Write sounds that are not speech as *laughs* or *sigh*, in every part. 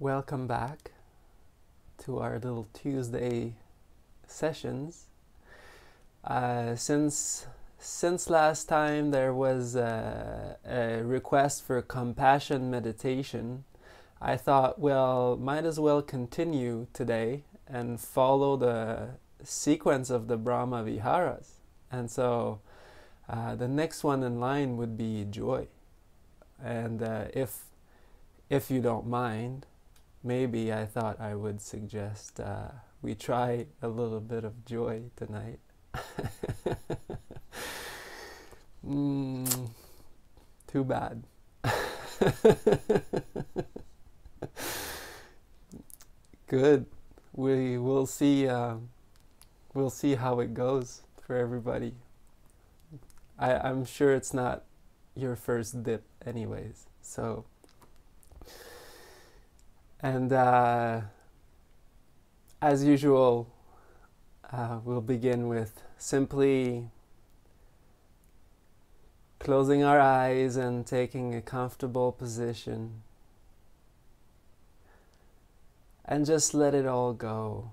Welcome back to our little Tuesday sessions. Uh, since since last time there was a, a, request for compassion meditation, I thought, well, might as well continue today and follow the sequence of the Brahma Viharas. And so uh, the next one in line would be joy. And uh, if if you don't mind, maybe I thought I would suggest uh, we try a little bit of joy tonight. *laughs* mm, too bad. *laughs* Good. We will see. Uh, we'll see how it goes for everybody. I, I'm sure it's not your first dip, anyways. So. And uh, as usual, uh, we'll begin with simply closing our eyes and taking a comfortable position. And just let it all go.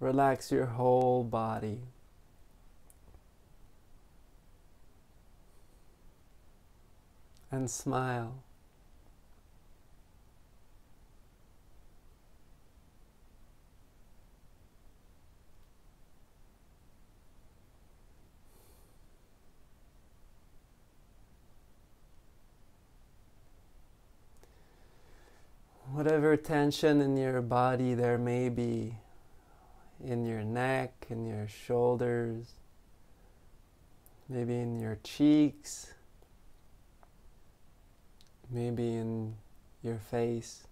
Relax your whole body. And smile. Whatever tension in your body there may be, in your neck, in your shoulders, maybe in your cheeks, maybe in your face,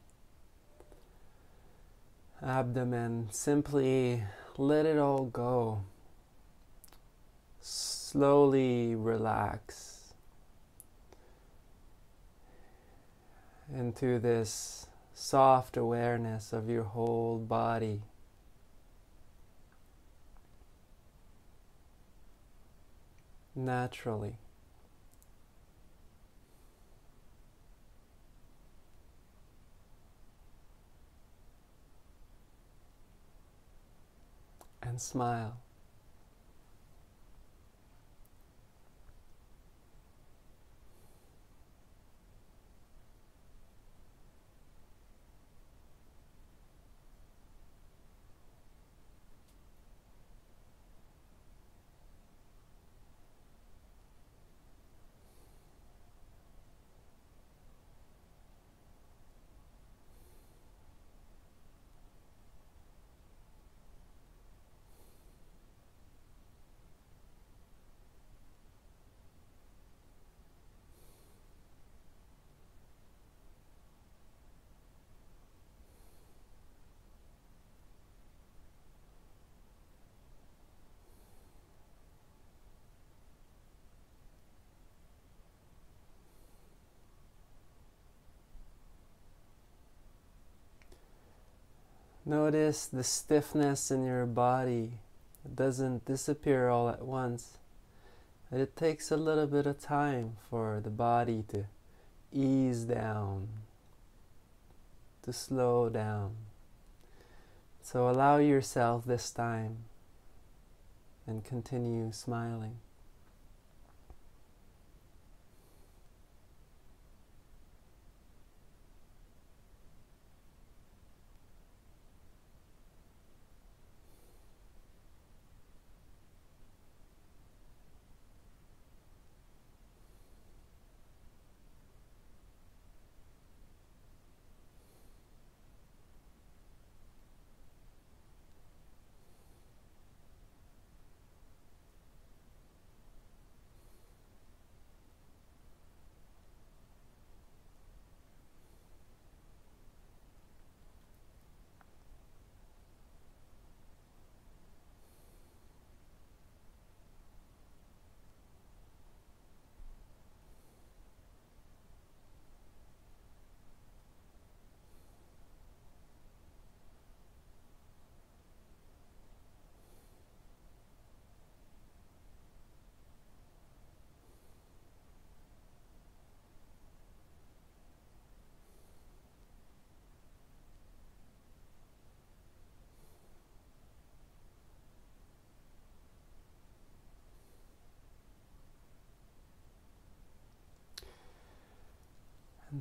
abdomen, simply let it all go. Slowly relax into this soft awareness of your whole body. Naturally. And smile. Notice the stiffness in your body. It doesn't disappear all at once. It takes a little bit of time for the body to ease down, to slow down. So allow yourself this time and continue smiling.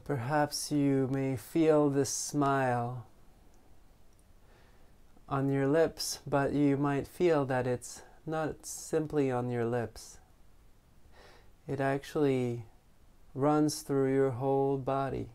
Perhaps you may feel this smile on your lips, but you might feel that it's not simply on your lips. It actually runs through your whole body.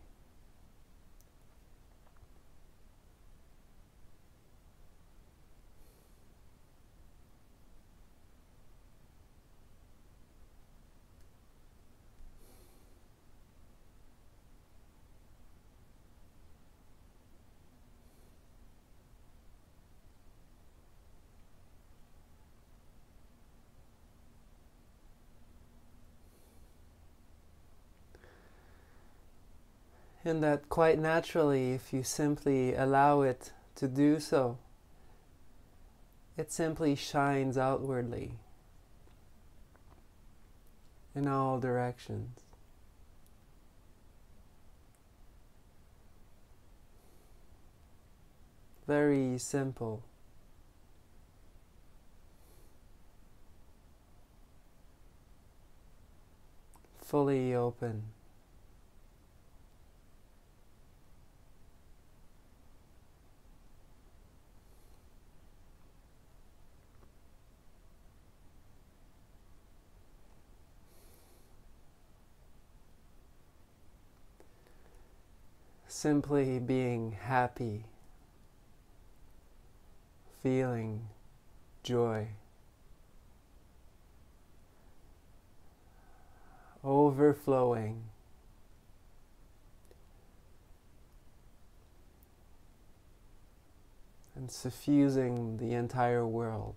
And that quite naturally, if you simply allow it to do so, it simply shines outwardly in all directions. Very simple. Fully open. Simply being happy, feeling joy, overflowing. And suffusing the entire world.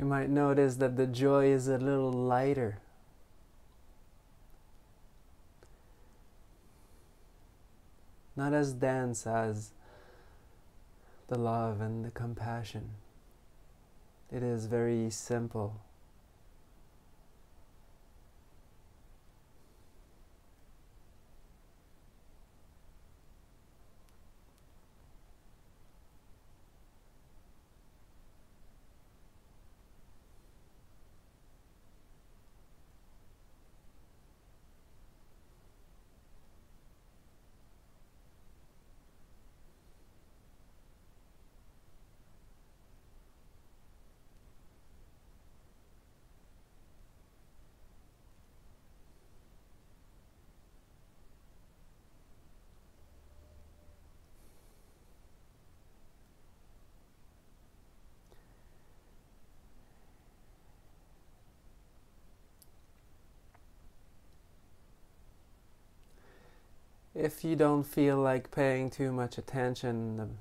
You might notice that the joy is a little lighter. Not as dense as the love and the compassion. It is very simple. If you don't feel like paying too much attention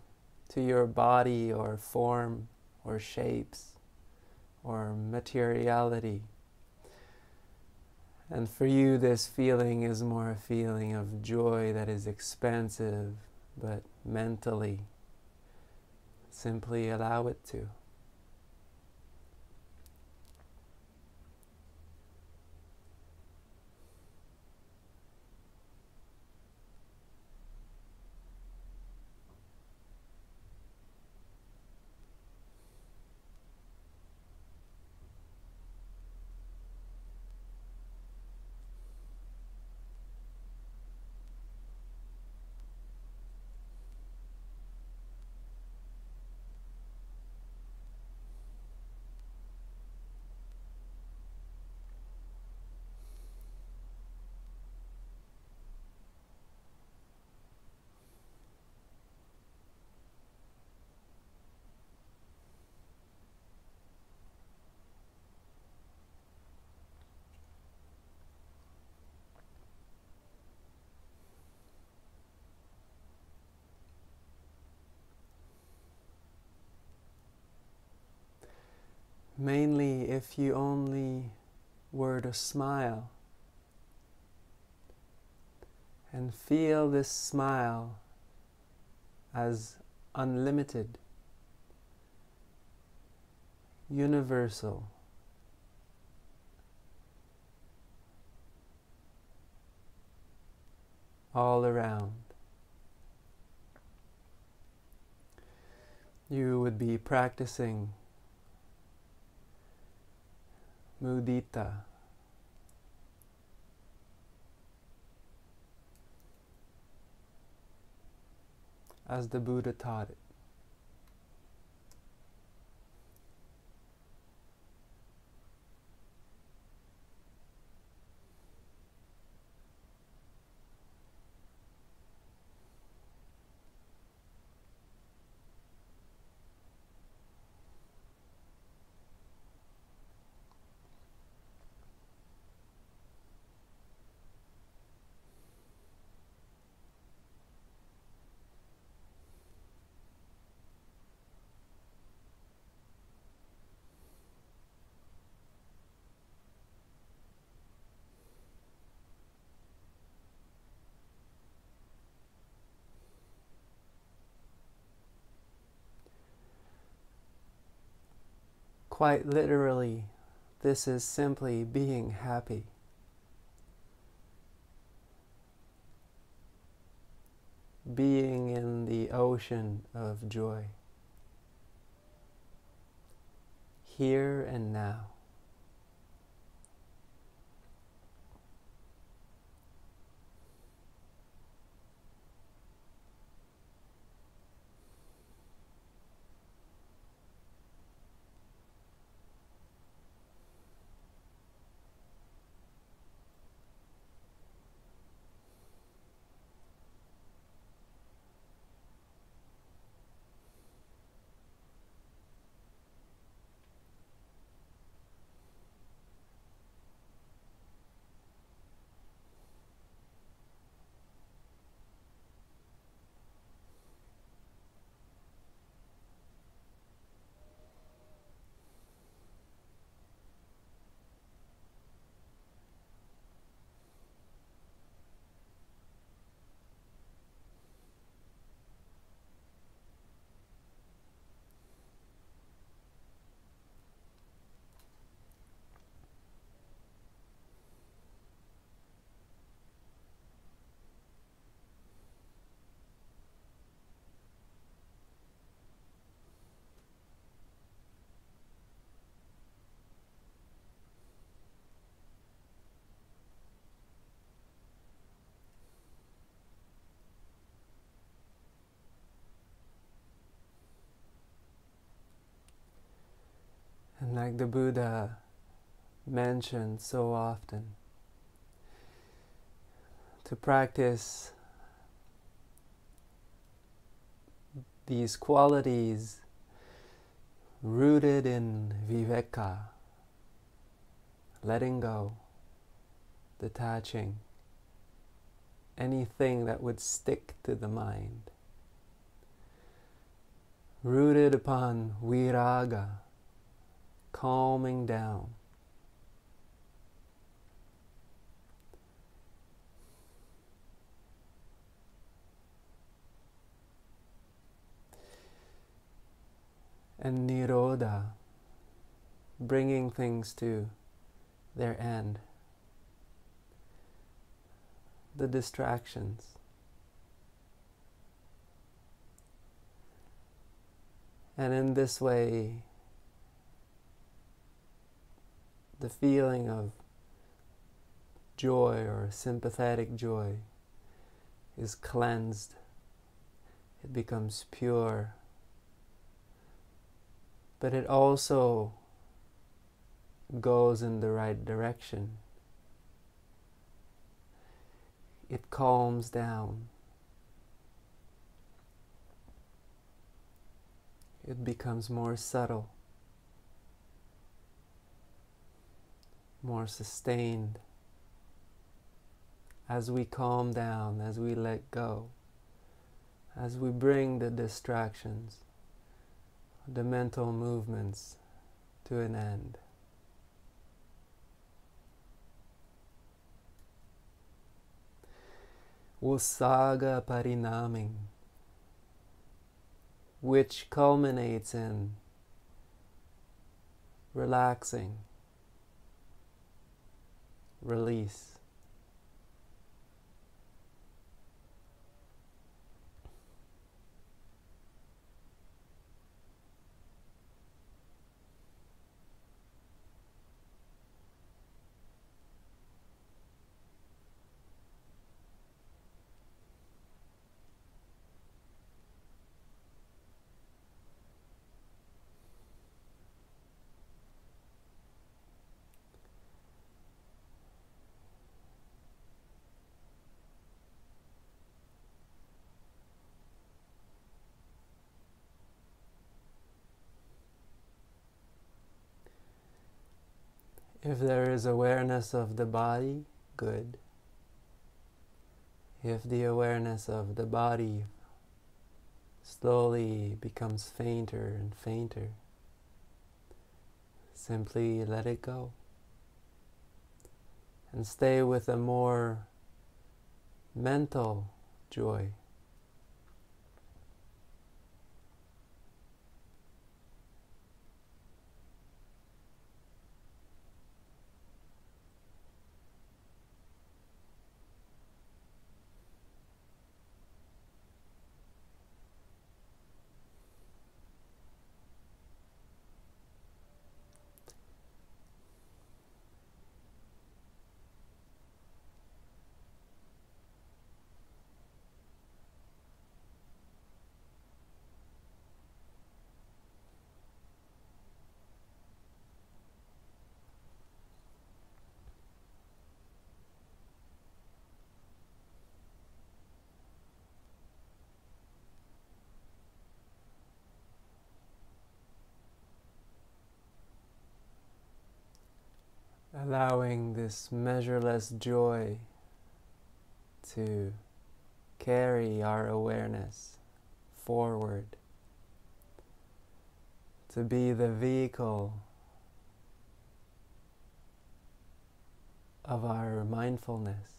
to your body or form or shapes or materiality. And for you, this feeling is more a feeling of joy that is expansive, but mentally. Simply allow it to. Mainly if you only were to smile and feel this smile as unlimited, universal. All around. You would be practicing mudita. As the Buddha taught it. Quite literally, this is simply being happy. Being in the ocean of joy. Here and now. And like the Buddha mentioned so often, to practice these qualities rooted in viveka, letting go, detaching anything that would stick to the mind, rooted upon viraga calming down. And Nirodha, bringing things to their end. The distractions. And in this way, the feeling of joy or sympathetic joy is cleansed, it becomes pure. But it also goes in the right direction. It calms down. It becomes more subtle. More sustained as we calm down, as we let go, as we bring the distractions, the mental movements to an end. Vossagga Parinamim, which culminates in relaxing, release. If there is awareness of the body, good. If the awareness of the body slowly becomes fainter and fainter, simply let it go. And stay with a more mental joy. Allowing this measureless joy to carry our awareness forward, to be the vehicle of our mindfulness.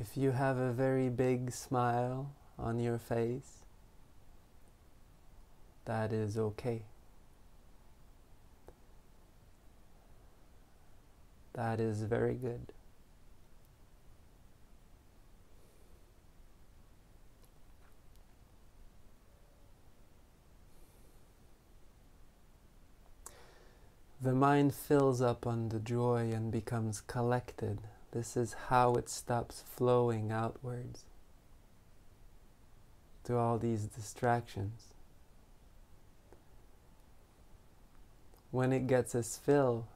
If you have a very big smile on your face, that is okay. That is very good. The mind fills up on the joy and becomes collected this is how it stops flowing outwards to all these distractions. When it gets its fill,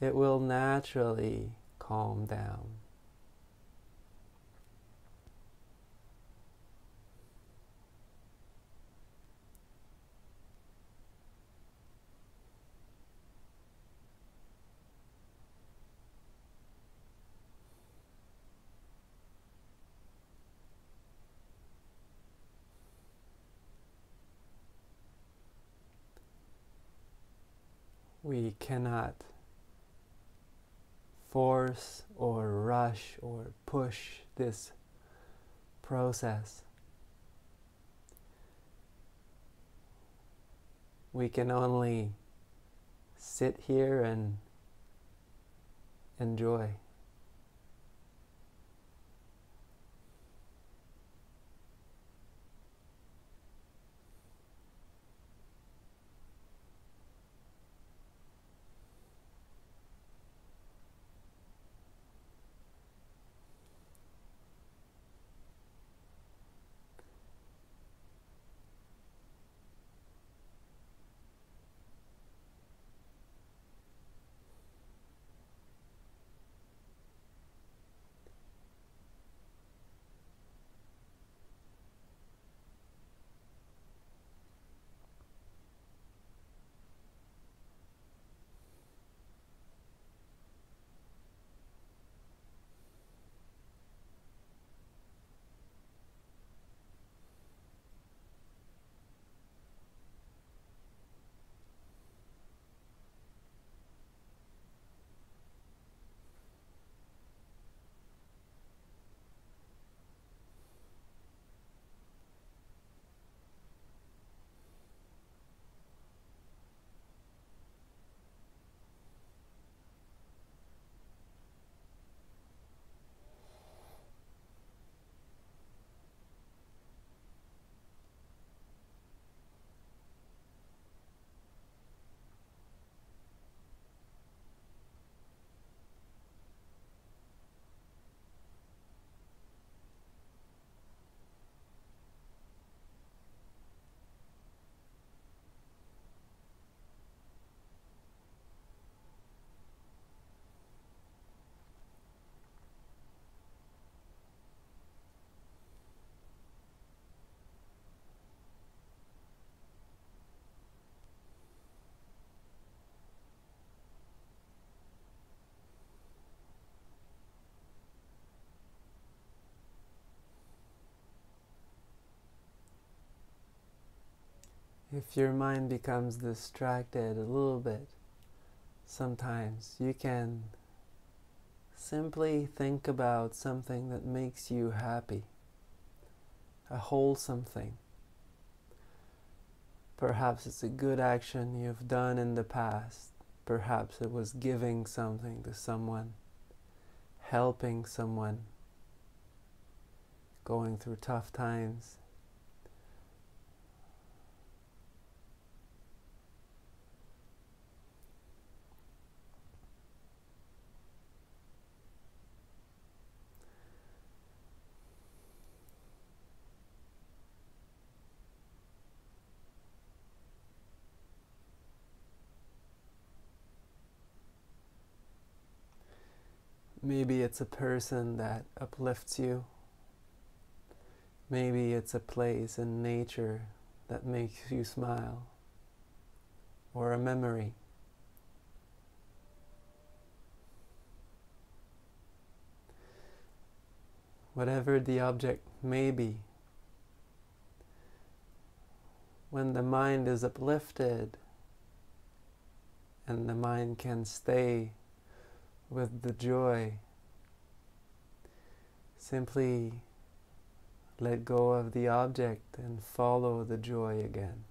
it will naturally calm down. We cannot force or rush or push this process. We can only sit here and and If your mind becomes distracted a little bit, sometimes you can simply think about something that makes you happy, a wholesome thing. Perhaps it's a good action you've done in the past. Perhaps it was giving something to someone, helping someone going through tough times. Maybe it's a person that uplifts you. Maybe it's a place in nature that makes you smile. Or a memory. Whatever the object may be, when the mind is uplifted and the mind can stay with the joy. Simply let go of the object and follow the joy again.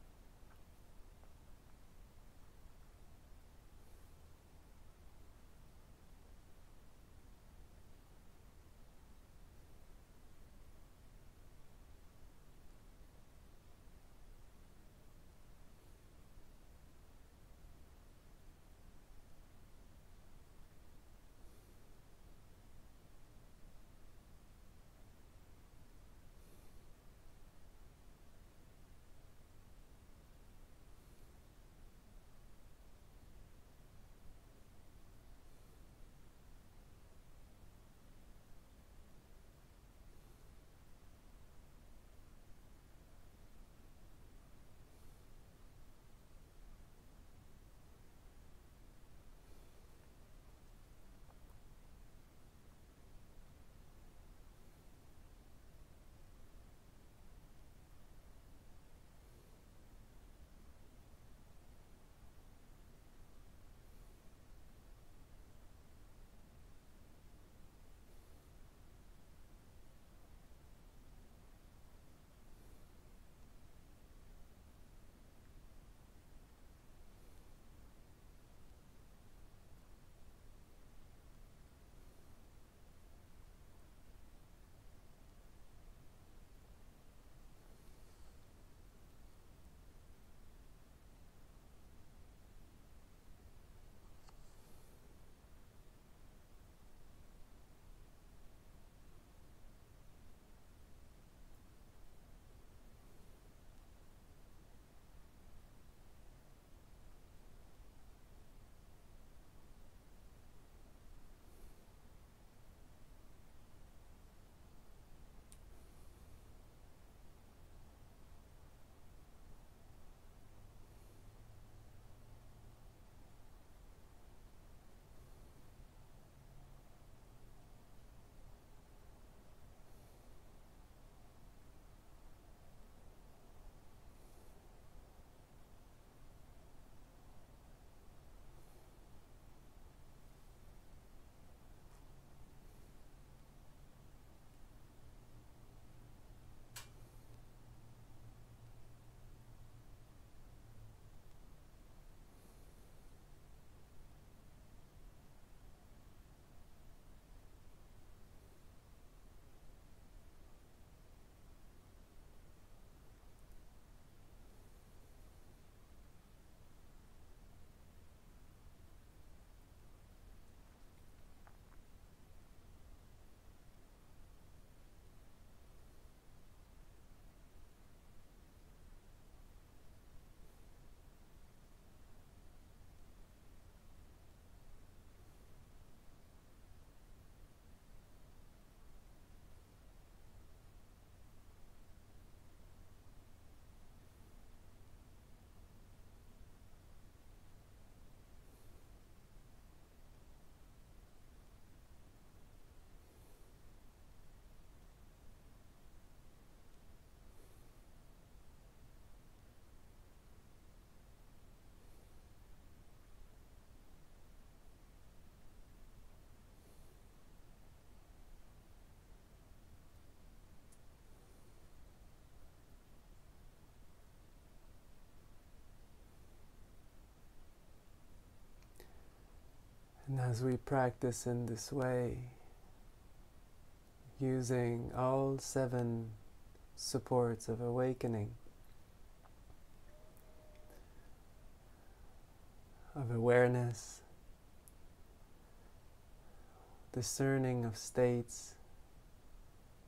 As we practice in this way, using all seven supports of awakening, of awareness, discerning of states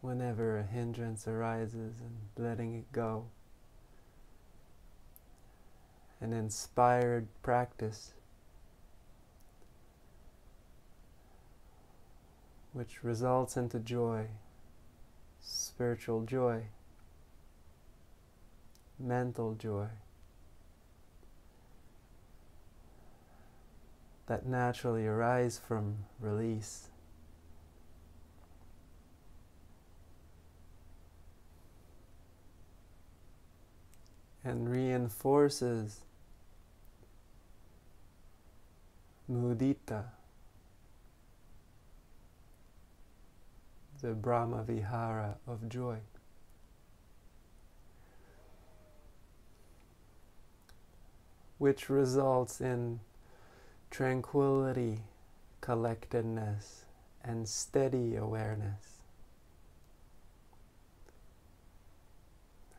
whenever a hindrance arises and letting it go. An inspired practice which results into joy, spiritual joy, mental joy. That naturally arise from release. and reinforces mudita, the Brahma Vihara of joy. Which results in tranquility, collectedness, and steady awareness.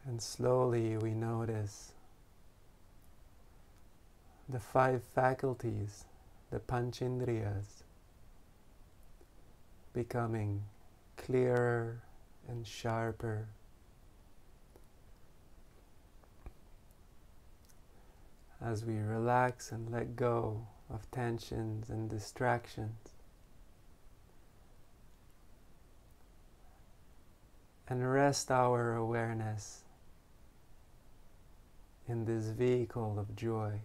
And slowly we notice the five faculties, the panchendriyas, becoming clearer and sharper. As we relax and let go of tensions and distractions. And rest our awareness in this vehicle of joy.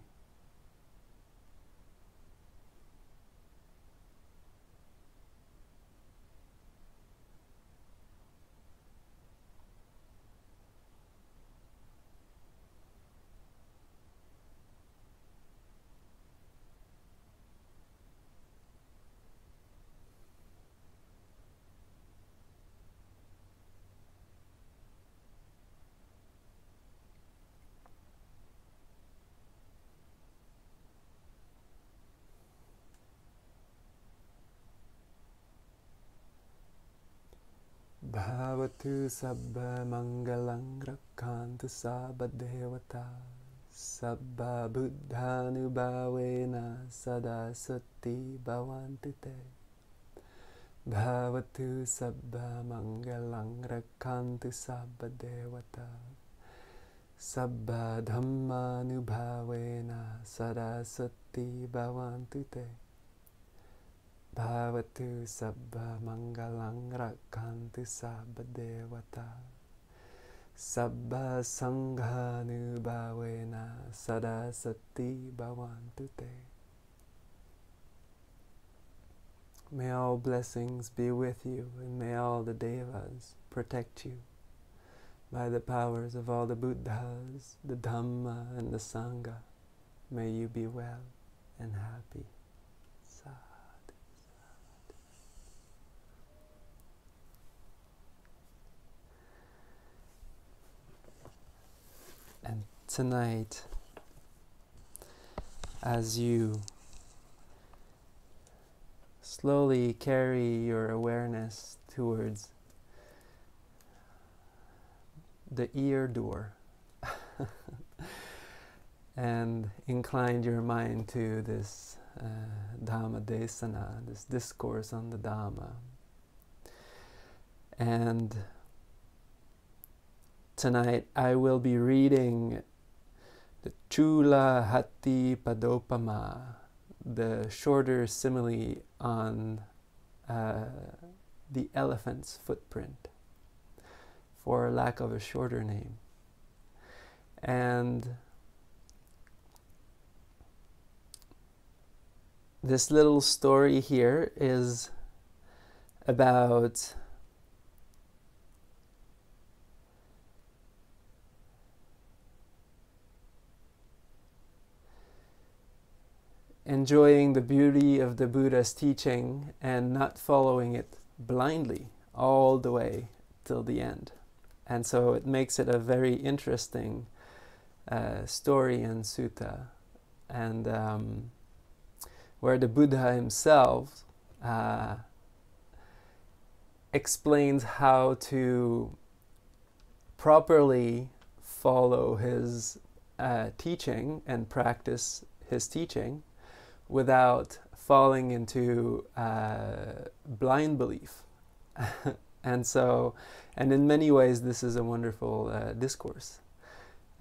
Bhavatu sabba mangalang rakkantu sabba devata. Sabba buddhanubhavena sada sati bhavantu te. Bhavatu sabba mangalang rakkantu sabba devata. Sabba dhammanubhavena sada sati bhavantu te Bhavatu sabba mangalang rakkantu sabba devata Sabba sanghanubhavena sada sati bhavantu te May all blessings be with you and may all the devas protect you by the powers of all the Buddhas, the Dhamma and the Sangha. May you be well and happy. And tonight, as you slowly carry your awareness towards the ear door *laughs* and incline your mind to this uh, Dhamma Desana, this discourse on the Dhamma. And tonight I will be reading the Chula Hatthipadopama, the shorter simile on uh, the elephant's footprint, for lack of a shorter name. And this little story here is about enjoying the beauty of the Buddha's teaching and not following it blindly all the way till the end. And so it makes it a very interesting uh, story and sutta. And um, where the Buddha himself uh, explains how to properly follow his uh, teaching and practice his teaching without falling into uh, blind belief. *laughs* and so, and in many ways, this is a wonderful uh, discourse,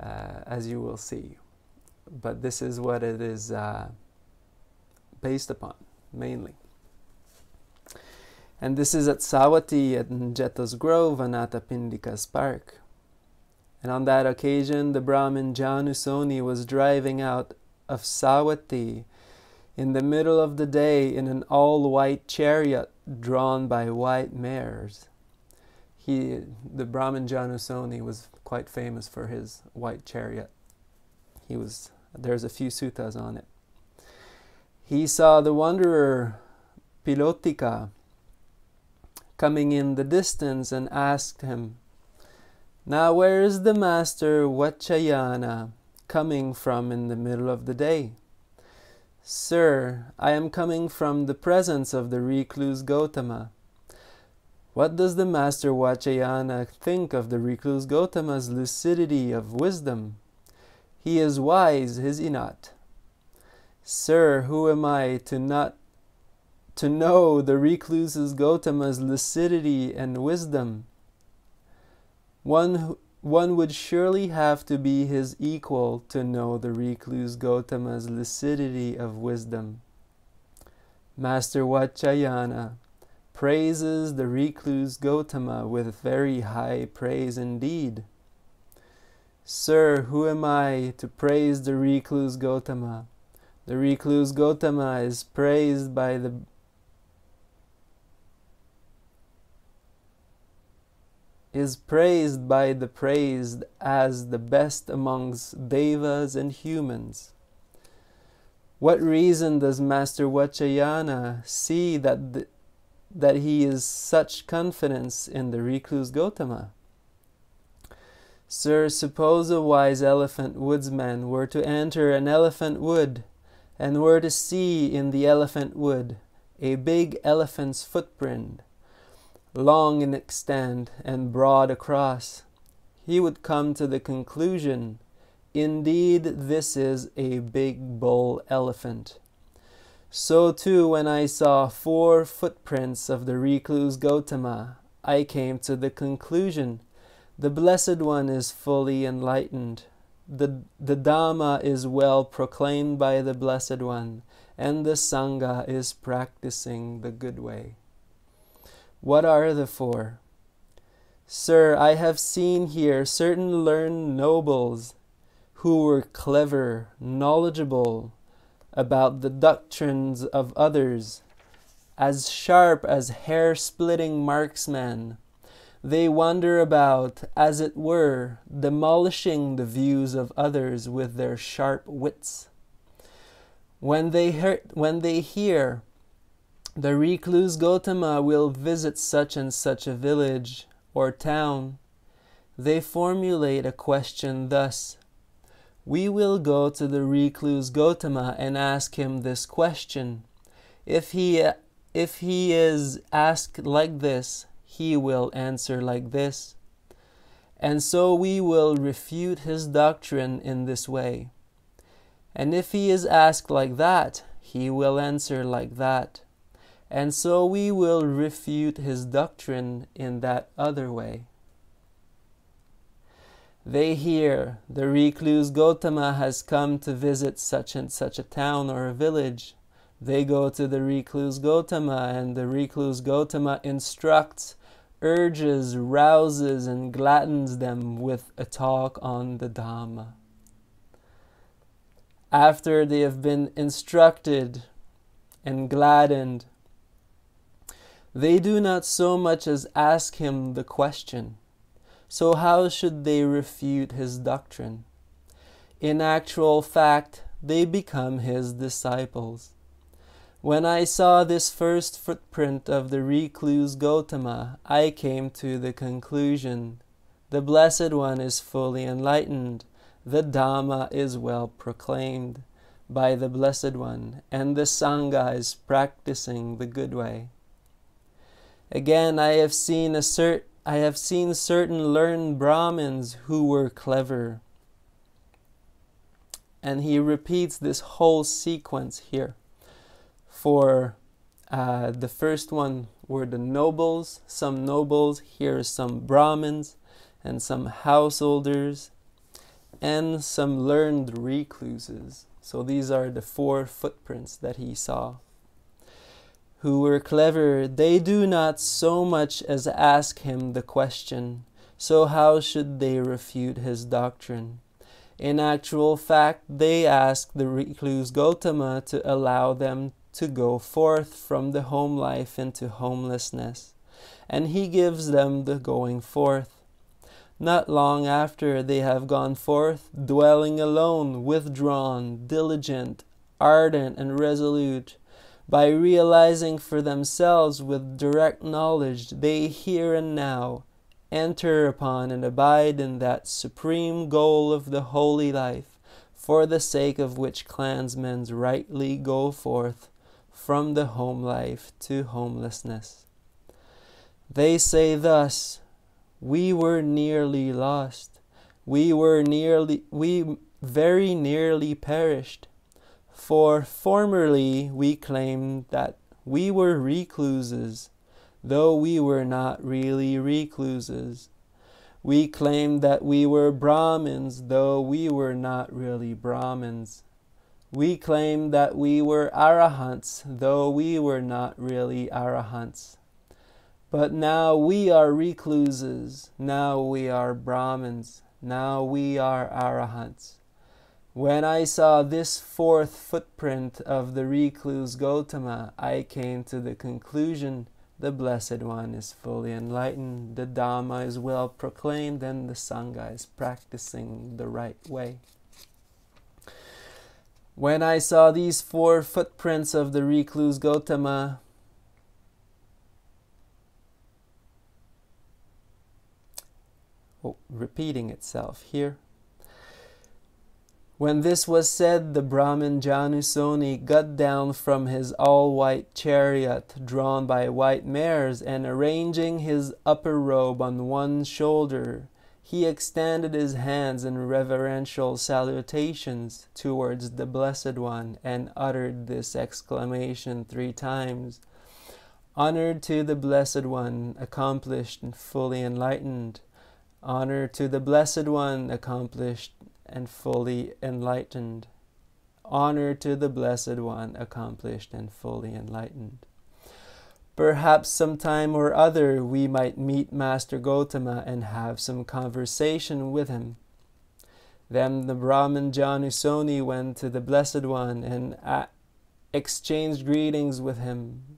uh, as you will see. But this is what it is uh, based upon, mainly. And this is at Savatthi at Njeta's Grove, Anathapindika's park. And on that occasion, the Brahmin Janusoni was driving out of Savatthi in the middle of the day in an all white chariot drawn by white mares. He, the Brahmin Janusoni was quite famous for his white chariot. He was, there's a few suttas on it. He saw the wanderer Pilotika coming in the distance and asked him, Now where is the master Vacchayana coming from in the middle of the day? Sir, I am coming from the presence of the recluse Gotama. What does the master Vacchayana think of the recluse Gotama's lucidity of wisdom? He is wise, is he not? Sir, who am I to not to know the recluse's Gotama's lucidity and wisdom. One, one would surely have to be his equal to know the recluse Gotama's lucidity of wisdom. Master Vacchayana praises the recluse Gotama with very high praise indeed. Sir, who am I to praise the recluse Gotama? The recluse Gotama is praised by the is praised by the praised as the best amongst devas and humans. What reason does Master Vacchayana see that, the, that he is such confidence in the recluse Gotama? Sir, suppose a wise elephant woodsman were to enter an elephant wood and were to see in the elephant wood a big elephant's footprint long in extent and broad across, he would come to the conclusion indeed, this is a big bull elephant. So too, when I saw four footprints of the recluse Gotama, I came to the conclusion the Blessed One is fully enlightened. The, the Dhamma is well proclaimed by the Blessed One, and the Sangha is practicing the good way. What are the four? Sir, I have seen here certain learned nobles who were clever, knowledgeable about the doctrines of others, as sharp as hair splitting marksmen. They wander about, as it were, demolishing the views of others with their sharp wits. When they, hear, when they hear the recluse Gotama will visit such and such a village or town. They formulate a question thus We will go to the recluse Gotama and ask him this question. If he, if he is asked like this, he will answer like this. And so we will refute his doctrine in this way. And if he is asked like that, he will answer like that and so we will refute his doctrine in that other way. They hear the recluse Gotama has come to visit such and such a town or a village. They go to the recluse Gotama, and the recluse Gotama instructs, urges, rouses, and gladdens them with a talk on the Dhamma. After they have been instructed and gladdened, they do not so much as ask him the question. So, how should they refute his doctrine? In actual fact, they become his disciples. When I saw this first footprint of the recluse Gotama, I came to the conclusion the Blessed One is fully enlightened, the Dhamma is well proclaimed. by the Blessed One, and the Sangha is practicing the good way. Again, I have seen a cert- I have seen certain learned Brahmins who were clever. And he repeats this whole sequence here. For uh, the first one were the nobles, some nobles, here some Brahmins, and some householders, and some learned recluses. So these are the four footprints that he saw. Who were clever, they do not so much as ask him the question, so how should they refute his doctrine? In actual fact, they ask the recluse Gotama to allow them to go forth from the home life into homelessness, and he gives them the going forth. Not long after they have gone forth, dwelling alone, withdrawn, diligent, ardent, and resolute, by realizing for themselves with direct knowledge they here and now enter upon and abide in that supreme goal of the holy life, for the sake of which clansmen rightly go forth from the home life to homelessness. They say thus, we were nearly lost. We were nearly, we very nearly perished. For formerly we claimed that we were recluses, though we were not really recluses. We claimed that we were Brahmins, though we were not really Brahmins. We claimed that we were Arahants, though we were not really Arahants. But now we are recluses, now we are Brahmins, now we are Arahants. When I saw this fourth footprint of the recluse Gotama, I came to the conclusion the Blessed One is fully enlightened, the Dhamma is well proclaimed, and the Sangha is practicing the right way. When I saw these four footprints of the recluse Gotama, oh, repeating itself here. When this was said, the Brahmin Janusoni got down from his all white chariot drawn by white mares, and arranging his upper robe on one shoulder, he extended his hands in reverential salutations towards the Blessed One and uttered this exclamation three times Honored to the Blessed One, accomplished and fully enlightened. Honor to the Blessed One, accomplished and fully enlightened. Honor to the Blessed One, accomplished and fully enlightened. Perhaps sometime or other we might meet Master Gotama and have some conversation with him. Then the Brahmin Janusoni went to the Blessed One and uh, exchanged greetings with him.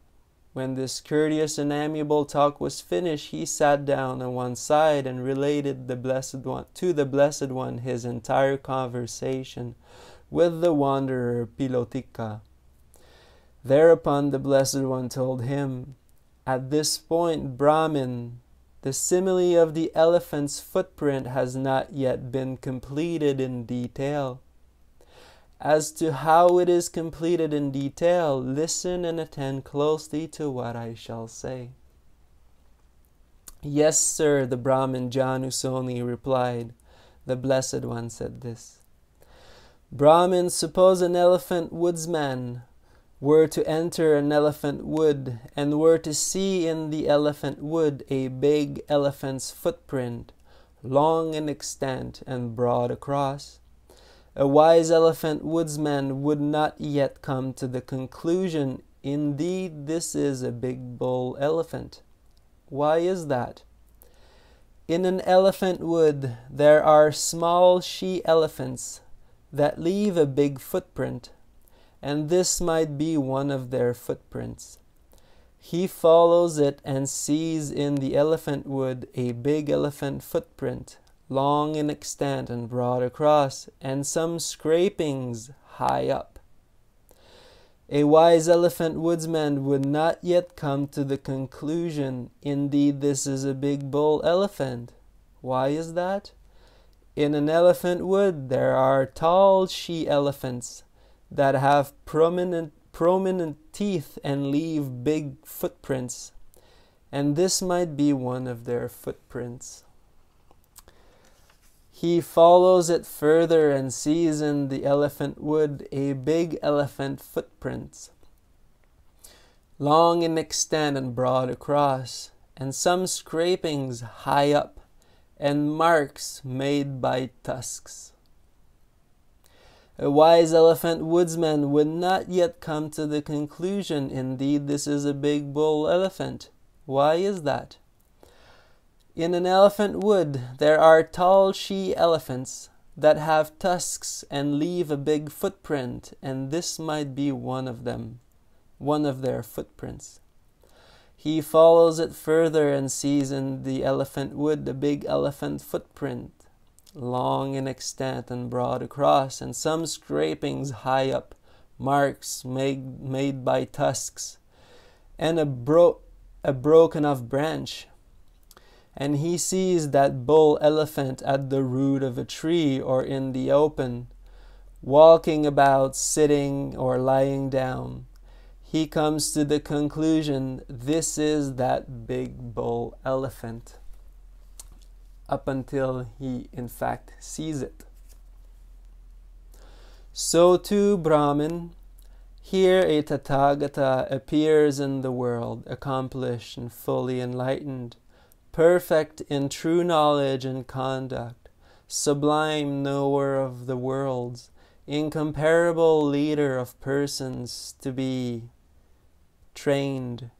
When this courteous and amiable talk was finished, he sat down on one side and related the blessed one to the blessed one his entire conversation with the wanderer Pilotika. Thereupon the blessed one told him, At this point, Brahmin, the simile of the elephant's footprint has not yet been completed in detail. As to how it is completed in detail, listen and attend closely to what I shall say. Yes, sir, the Brahmin Janusoni replied. The Blessed One said this. Brahmin, suppose an elephant woodsman were to enter an elephant wood and were to see in the elephant wood a big elephant's footprint, long in extent and broad across. A wise elephant woodsman would not yet come to the conclusion indeed, this is a big bull elephant. Why is that? In an elephant wood, there are small she elephants that leave a big footprint, and this might be one of their footprints. He follows it and sees in the elephant wood a big elephant footprint long in extent and broad across, and some scrapings high up. A wise elephant woodsman would not yet come to the conclusion, indeed, this is a big bull elephant. Why is that? In an elephant wood there are tall she elephants that have prominent prominent teeth and leave big footprints, and this might be one of their footprints. He follows it further and sees in the elephant wood a big elephant footprint, long in extent and broad across, and some scrapings high up, and marks made by tusks. A wise elephant woodsman would not yet come to the conclusion, indeed, this is a big bull elephant. Why is that? In an elephant wood, there are tall she elephants that have tusks and leave a big footprint, and this might be one of them, one of their footprints. He follows it further and sees in the elephant wood a big elephant footprint long in extent and broad across, and some scrapings high up, marks made, made by tusks, and a, bro- a broken off branch. And he sees that bull elephant at the root of a tree or in the open, walking about, sitting or lying down. He comes to the conclusion this is that big bull elephant up until he in fact sees it. So too, Brahmin, here a Tathagata appears in the world, accomplished and fully enlightened, perfect in true knowledge and conduct, sublime knower of the worlds, incomparable leader of persons to be trained,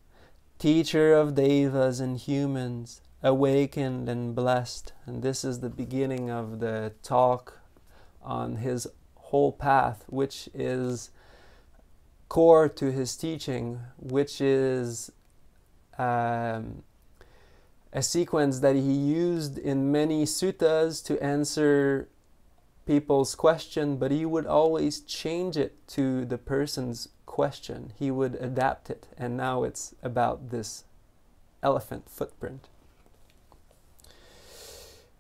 teacher of devas and humans, awakened and blessed. And this is the beginning of the talk on his whole path, which is core to his teaching, which is um, a sequence that he used in many suttas to answer people's question, but he would always change it to the person's question. He would adapt it, and now it's about this elephant footprint.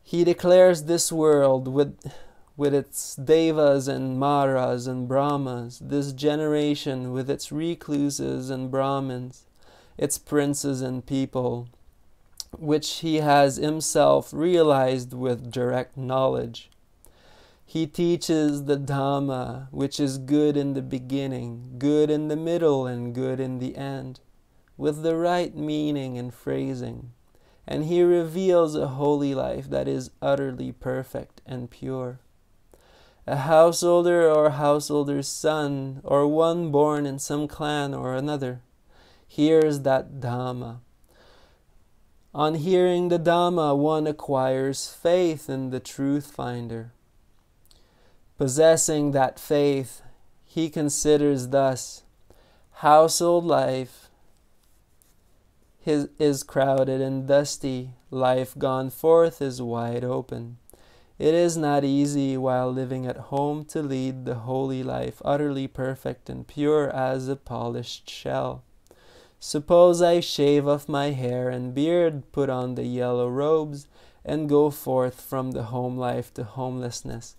He declares this world with, with its devas and maras and brahmas, this generation with its recluses and brahmins, its princes and people, which he has himself realized with direct knowledge. He teaches the Dhamma, which is good in the beginning, good in the middle, and good in the end, with the right meaning and phrasing and he reveals a holy life that is utterly perfect and pure. A householder or householder's son, or one born in some clan or another, hears that Dhamma. On hearing the Dhamma, one acquires faith in the truth finder. Possessing that faith, he considers thus household life his is crowded and dusty, life gone forth is wide open. It is not easy while living at home to lead the holy life utterly perfect and pure as a polished shell. Suppose I shave off my hair and beard, put on the yellow robes, and go forth from the home life to homelessness.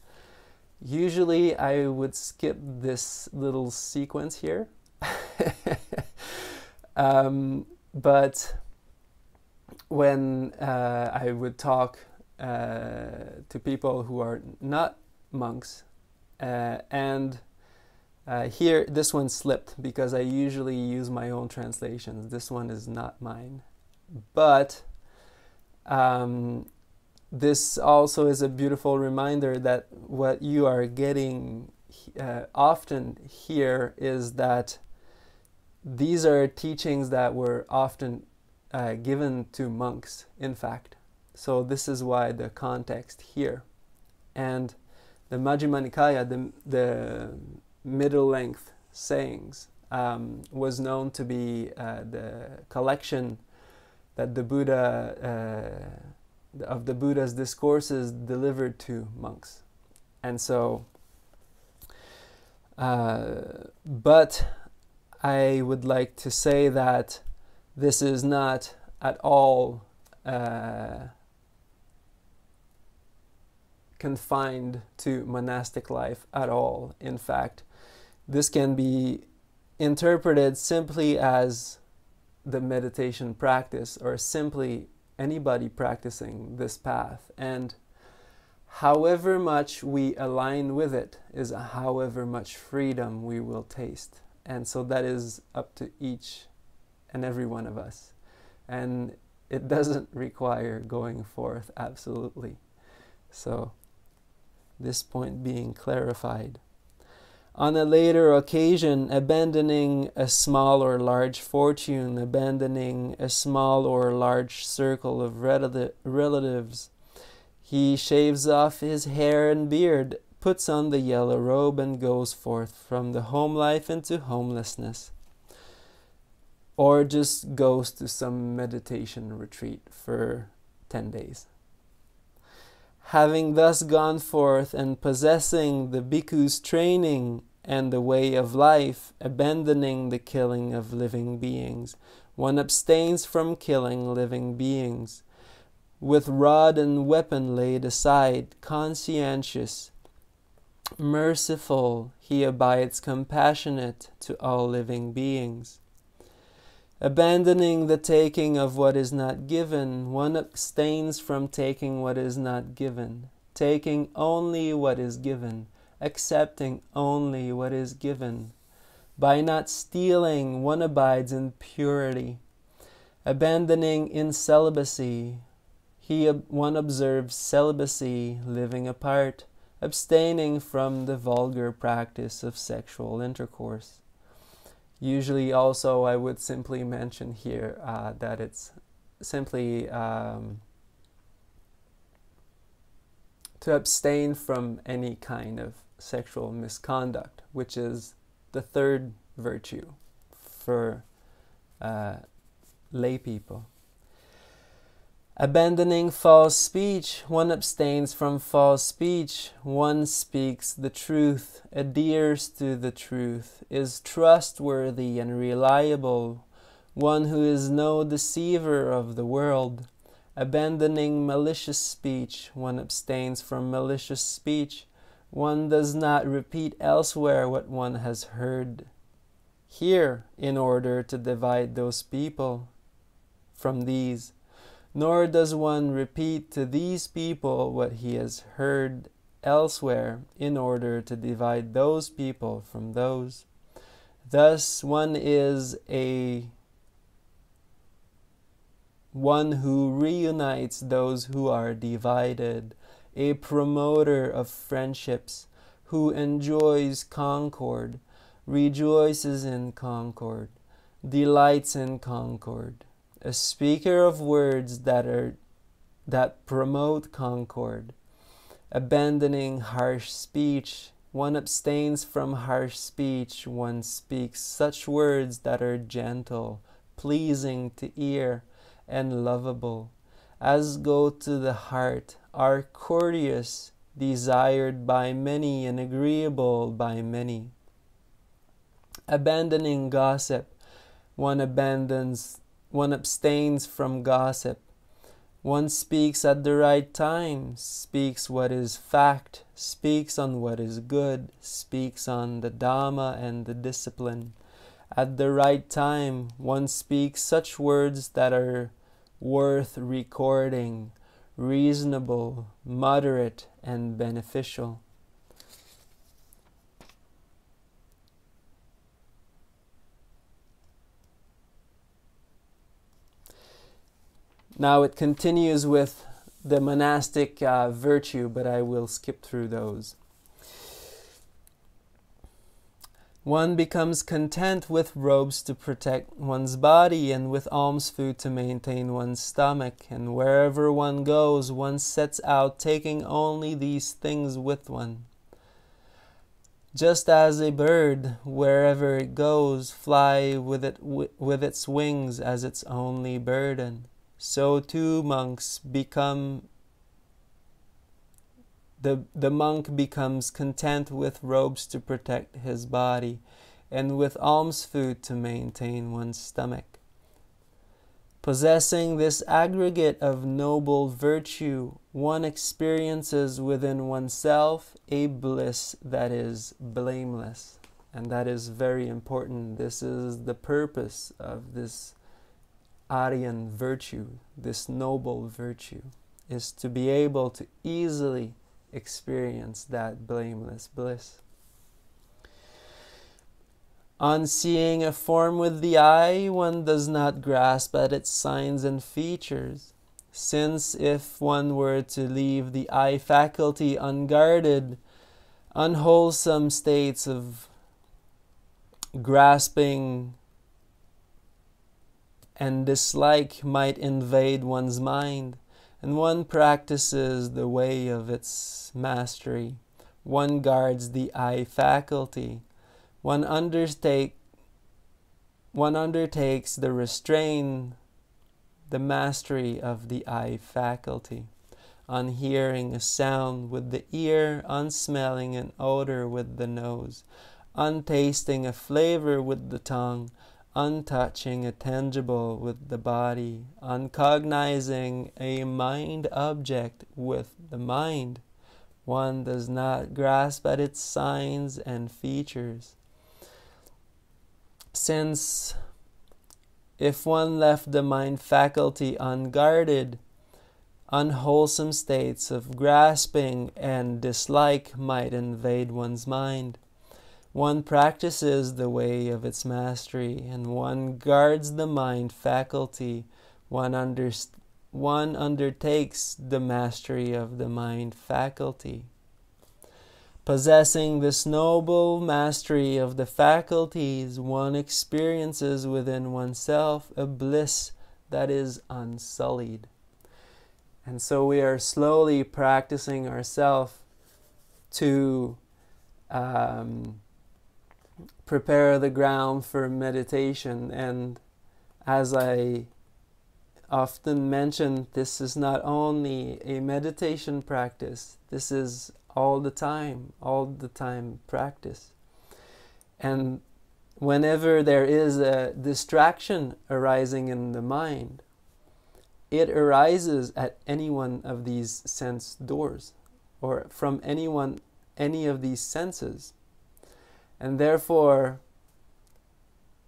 Usually I would skip this little sequence here. *laughs* um, but when uh, I would talk uh, to people who are not monks, uh, and uh, here this one slipped because I usually use my own translations. This one is not mine, but um, this also is a beautiful reminder that what you are getting uh, often here is that these are teachings that were often uh, given to monks, in fact. So this is why the context here. And the Majjhima Nikaya, the, the middle length sayings, um, was known to be uh, the collection that the Buddha, uh, of the Buddha's discourses delivered to monks. And so, uh, but I would like to say that this is not at all uh, confined to monastic life at all. In fact, This can be interpreted simply as the meditation practice or simply anybody practicing this path. And however much we align with it is however much freedom we will taste. And so that is up to each and every one of us. And it doesn't require going forth absolutely. So, this point being clarified. On a later occasion, abandoning a small or large fortune, abandoning a small or large circle of relatives, he shaves off his hair and beard, puts on the yellow robe, and goes forth from the home life into homelessness. Or just goes to some meditation retreat for 10 days. Having thus gone forth and possessing the bhikkhu's training and the way of life, abandoning the killing of living beings, one abstains from killing living beings. With rod and weapon laid aside, conscientious, merciful, he abides compassionate to all living beings. Abandoning the taking of what is not given, one abstains from taking what is not given, taking only what is given, accepting only what is given. By not stealing, one abides in purity. Abandoning in celibacy, he one observes celibacy, living apart, abstaining from the vulgar practice of sexual intercourse. Usually, also, I would simply mention here uh, that it's simply um, to abstain from any kind of sexual misconduct, which is the third virtue for uh, lay people. Abandoning false speech, one abstains from false speech, one speaks the truth, adheres to the truth, is trustworthy and reliable, one who is no deceiver of the world. Abandoning malicious speech, one abstains from malicious speech, one does not repeat elsewhere what one has heard. Here in order to divide those people from these nor does one repeat to these people what he has heard elsewhere in order to divide those people from those. Thus, one is a one who reunites those who are divided, a promoter of friendships, who enjoys concord, rejoices in concord, delights in concord a speaker of words that are that promote concord, abandoning harsh speech. One abstains from harsh speech, one speaks such words that are gentle, pleasing to ear, and lovable, as go to the heart, are courteous, desired by many, and agreeable by many. Abandoning gossip, one abandons one abstains from gossip. One speaks at the right time, speaks what is fact, speaks on what is good, speaks on the Dhamma and the discipline. At the right time, one speaks such words that are worth recording, reasonable, moderate, and beneficial. Now it continues with the monastic uh, virtue, but I will skip through those. One becomes content with robes to protect one's body and with alms food to maintain one's stomach, and wherever one goes, one sets out taking only these things with one. Just as a bird, wherever it goes, fly with it with its wings as its only burden so too monks become the, the monk becomes content with robes to protect his body and with alms food to maintain one's stomach. Possessing this aggregate of noble virtue, one experiences within oneself a bliss that is blameless. And that is very important. This is the purpose of this Aryan virtue, this noble virtue, is to be able to easily experience that blameless bliss. On seeing a form with the eye, one does not grasp at its signs and features, since if one were to leave the eye faculty unguarded, unwholesome states of grasping and dislike might invade one's mind, and one practices the way of its mastery. One guards the eye faculty one undertake one undertakes the restrain the mastery of the eye faculty on hearing a sound with the ear on smelling an odor with the nose on tasting a flavor with the tongue on touching a tangible with the body uncognizing a mind object with the mind one does not grasp at its signs and features since if one left the mind faculty unguarded, unwholesome states of grasping and dislike might invade one's mind. One practices the way of its mastery, and one guards the mind faculty. One, underst- one undertakes the mastery of the mind faculty. Possessing this noble mastery of the faculties, one experiences within oneself a bliss that is unsullied. And so we are slowly practicing ourselves to um, prepare the ground for meditation. And as I often mention, this is not only a meditation practice, this is all the time, all the time practice. And whenever there is a distraction arising in the mind, it arises at any one of these sense doors or from anyone any of these senses. And therefore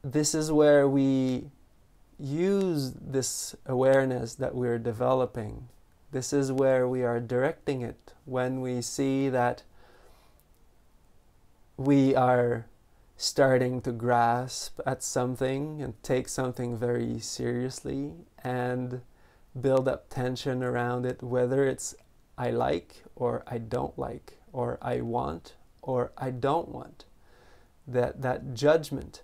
this is where we use this awareness that we're developing this is where we are directing it when we see that we are starting to grasp at something and take something very seriously and build up tension around it, whether it's I like or I don't like, or I want or I don't want. That, that judgment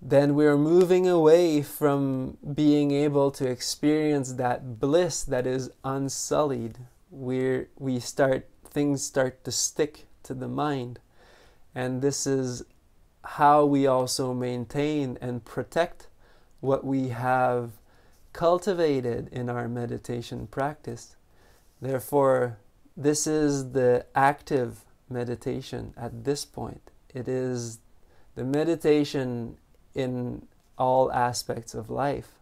then we're moving away from being able to experience that bliss that is unsullied. We're, we start, things start to stick to the mind. And this is how we also maintain and protect what we have cultivated in our meditation practice. Therefore, this is the active meditation at this point. It is the meditation in all aspects of life.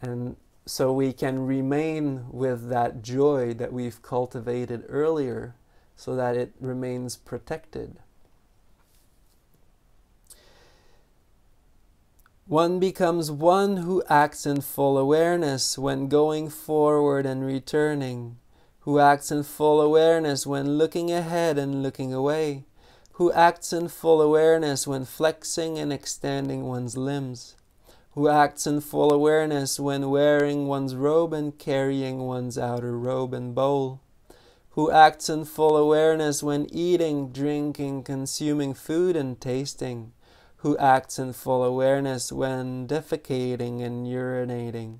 And so we can remain with that joy that we've cultivated earlier so that it remains protected. One becomes one who acts in full awareness when going forward and returning, who acts in full awareness when looking ahead and looking away, who acts in full awareness when flexing and extending one's limbs, who acts in full awareness when wearing one's robe and carrying one's outer robe and bowl, who acts in full awareness when eating, drinking, consuming food and tasting, who acts in full awareness when defecating and urinating,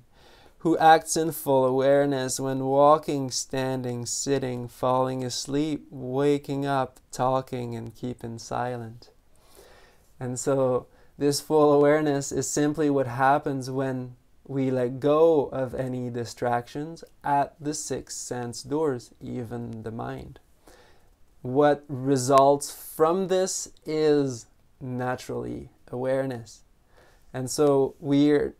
who acts in full awareness when walking, standing, sitting, falling asleep, waking up, talking, and keeping silent. And so, this full awareness is simply what happens when we let go of any distractions at the six sense doors, even the mind. What results from this is naturally awareness. And so we're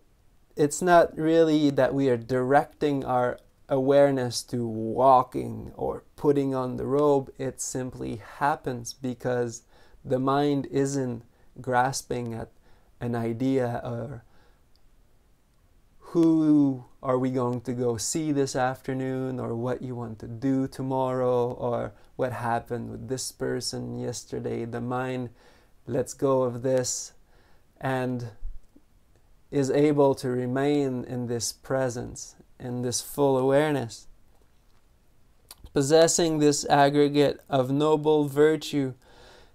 it's not really that we are directing our awareness to walking or putting on the robe. It simply happens because The mind isn't grasping at an idea or who are we going to go see this afternoon or what you want to do tomorrow or what happened with this person yesterday. The mind lets go of this and is able to remain in this presence, in this full awareness. Possessing this aggregate of noble virtue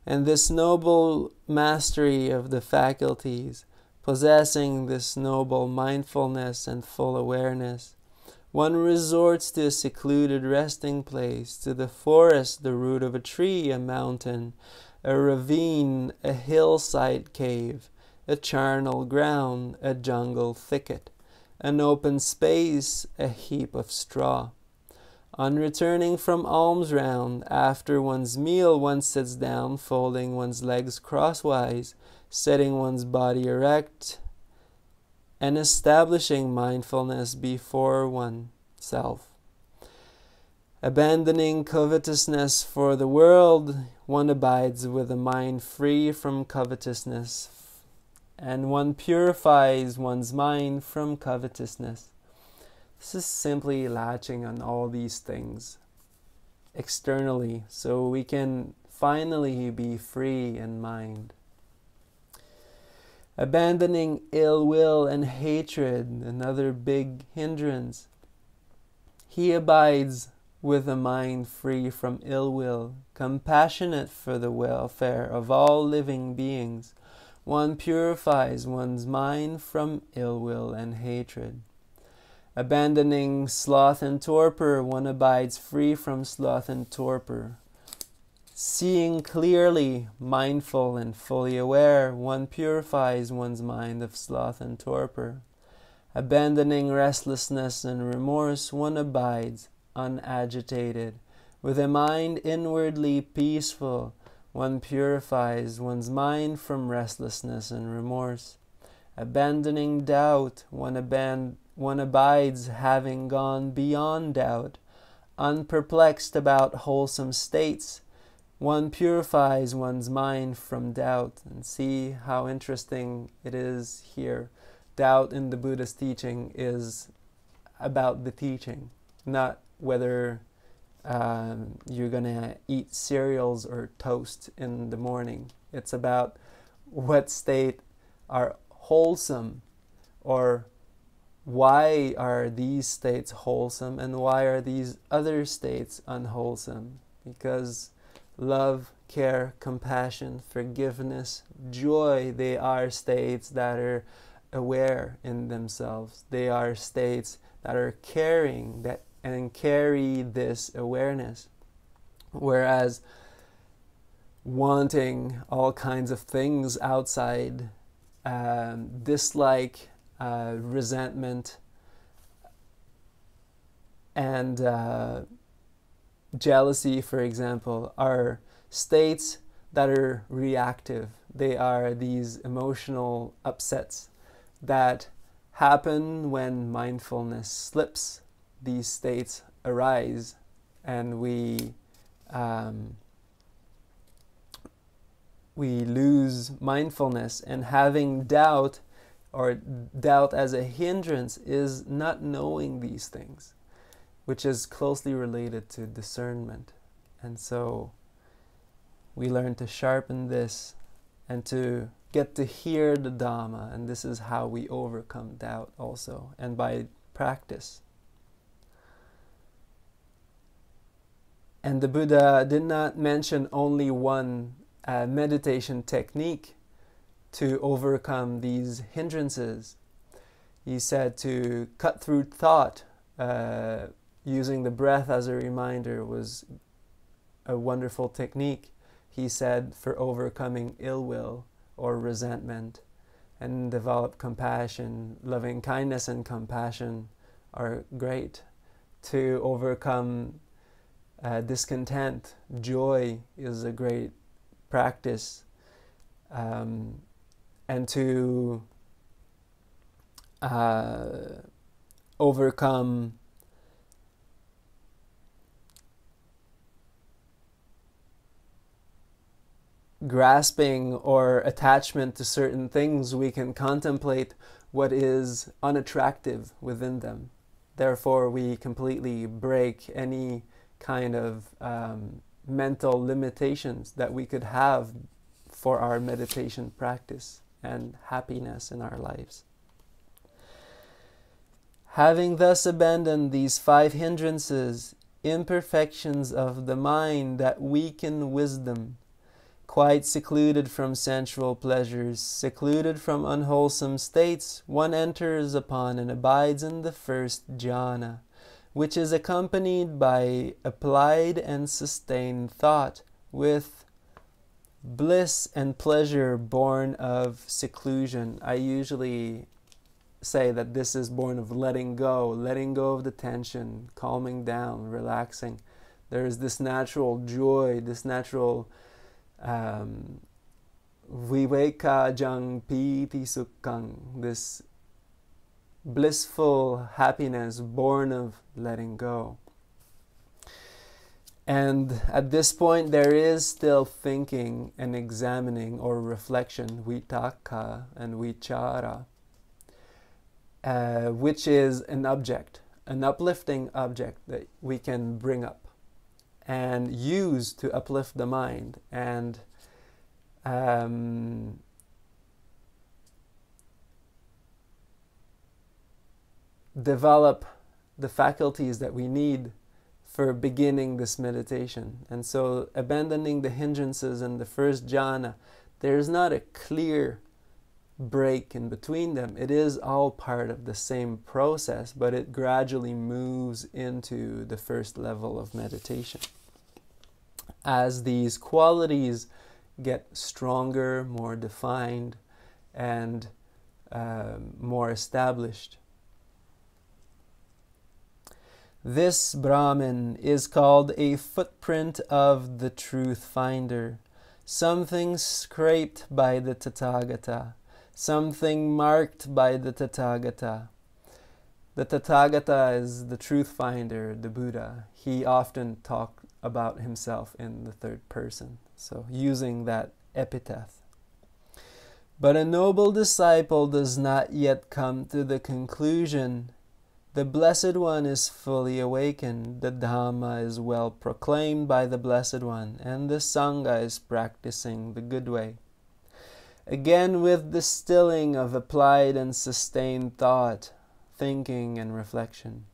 and this noble mastery of the faculties Possessing this noble mindfulness and full awareness, one resorts to a secluded resting place, to the forest, the root of a tree, a mountain, a ravine, a hillside cave, a charnel ground, a jungle thicket, an open space, a heap of straw. On returning from alms round, after one's meal, one sits down, folding one's legs crosswise, setting one's body erect, and establishing mindfulness before oneself. Abandoning covetousness for the world, one abides with a mind free from covetousness, and one purifies one's mind from covetousness. This is simply latching on all these things externally so we can finally be free in mind abandoning ill will and hatred, another big hindrance. He abides with a mind free from ill will, compassionate for the welfare of all living beings. One purifies one's mind from ill will and hatred. Abandoning sloth and torpor, one abides free from sloth and torpor. Seeing clearly, mindful and fully aware, one purifies one's mind of sloth and torpor. Abandoning restlessness and remorse, one abides unagitated. With a mind inwardly peaceful, one purifies one's mind from restlessness and remorse. Abandoning doubt, one, aban- one abides having gone beyond doubt, unperplexed about wholesome states one purifies one's mind from doubt and see how interesting it is here. Doubt in the Buddhist teaching is about the teaching, not whether um, you're going to eat cereals or toast in the morning. It's about what state are wholesome or why are these states wholesome and why are these other states unwholesome? Because love, care, compassion, forgiveness, joy, they are states that are aware in themselves. They are states that are caring that and carry this awareness. Whereas wanting all kinds of things outside, um, dislike, uh, resentment, and uh, jealousy, for example, are states that are reactive. They are these emotional upsets that happen when mindfulness slips. These states arise, and we um, we lose mindfulness. And having doubt or doubt as a hindrance is not knowing these things which is closely related to discernment. And so we learn to sharpen this and to get to hear the Dhamma, and this is how we overcome doubt also, and by practice. And the Buddha did not mention only one uh, meditation technique to overcome these hindrances. He said to cut through thought, uh, using the breath as a reminder was a wonderful technique, he said, for overcoming ill will or resentment and develop compassion. Loving kindness and compassion are great to overcome uh, discontent. Joy is a great practice. Um, and to uh, overcome grasping or attachment to certain things, we can contemplate what is unattractive within them. Therefore, we completely break any kind of um, mental limitations that we could have for our meditation practice and happiness in our lives. Having thus abandoned these five hindrances, imperfections of the mind that weaken wisdom, quite secluded from sensual pleasures, secluded from unwholesome states, one enters upon and abides in the first jhana, which is accompanied by applied and sustained thought, with bliss and pleasure born of seclusion. I usually say that this is born of letting go, letting go of the tension, calming down, relaxing. There is this natural joy, this natural um, viveka jang piti sukhang, this blissful happiness born of letting go. And at this point, there is still thinking and examining or reflection, vitakka and vichara, uh, which is an object, an uplifting object that we can bring up and use to uplift the mind and um, develop the faculties that we need for beginning this meditation. And so, abandoning the hindrances in the first jhana, there's not a clear break in between them. It is all part of the same process, but it gradually moves into the first level of meditation as these qualities get stronger, more defined, and um, more established. This Brahmin is called a footprint of the truth finder, something scraped by the Tathagata, something marked by the Tathagata. The Tathagata is the truth finder, the Buddha. He often talked about himself in the third person. So, using that epithet. But a noble disciple does not yet come to the conclusion the Blessed One is fully awakened, the Dhamma is well proclaimed by the Blessed One, and the Sangha is practicing the good way. Again, with the stilling of applied and sustained thought, thinking, and reflection,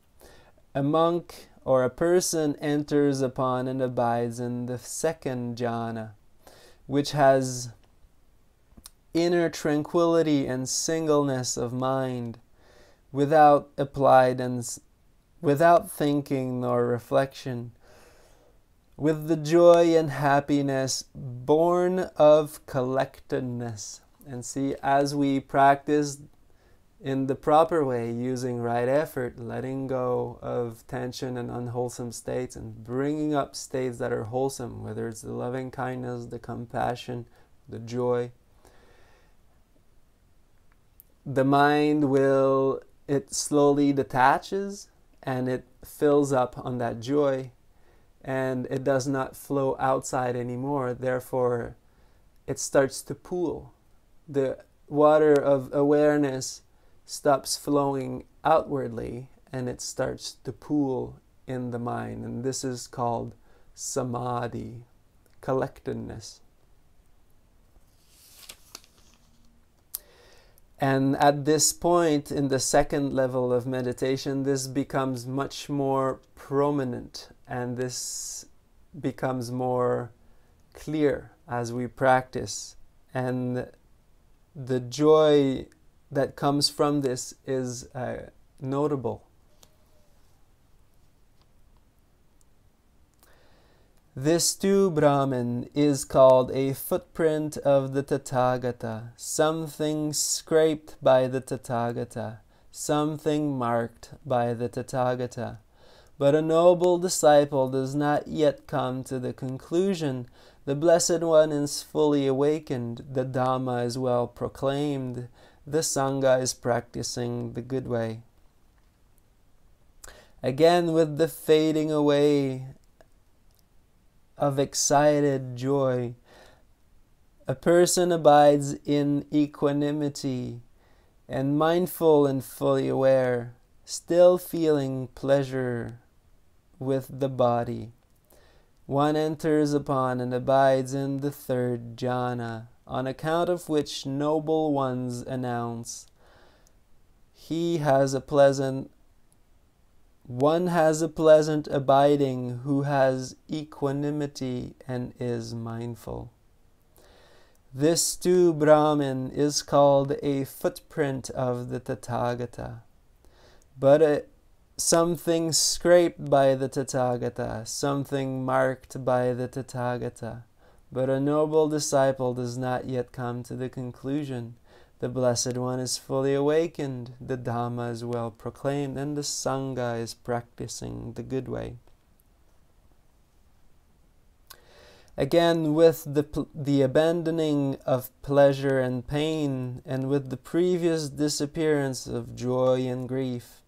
a monk or a person enters upon and abides in the second jhana, which has inner tranquility and singleness of mind without applied and without thinking nor reflection with the joy and happiness born of collectedness and see as we practice in the proper way, using right effort, letting go of tension and unwholesome states, and bringing up states that are wholesome, whether it's the loving kindness, the compassion, the joy. The mind will, it slowly detaches and it fills up on that joy and it does not flow outside anymore. Therefore, it starts to pool. The water of awareness stops flowing outwardly and it starts to pool in the mind. And this is called samadhi, collectedness. And at this point, in the second level of meditation, this becomes much more prominent and this becomes more clear as we practice. And the joy that comes from this is uh, notable. This too, Brahmin, is called a footprint of the Tathagata, something scraped by the Tathagata, something marked by the Tathagata. But a noble disciple does not yet come to the conclusion. The Blessed One is fully awakened, the Dhamma is well proclaimed, the Sangha is practicing the good way. Again, with the fading away of excited joy, A person abides in equanimity and mindful and fully aware, still feeling pleasure with the body. One enters upon and abides in the third jhana, on account of which noble ones announce, He has a pleasant one has a pleasant abiding who has equanimity and is mindful. This too, Brahmin, is called a footprint of the Tathagata, but a, something scraped by the Tathagata, something marked by the Tathagata. But a noble disciple does not yet come to the conclusion the Blessed One is fully awakened, the Dhamma is well proclaimed, and the Sangha is practicing the good way. Again, with the, the abandoning of pleasure and pain, and with the previous disappearance of joy and grief,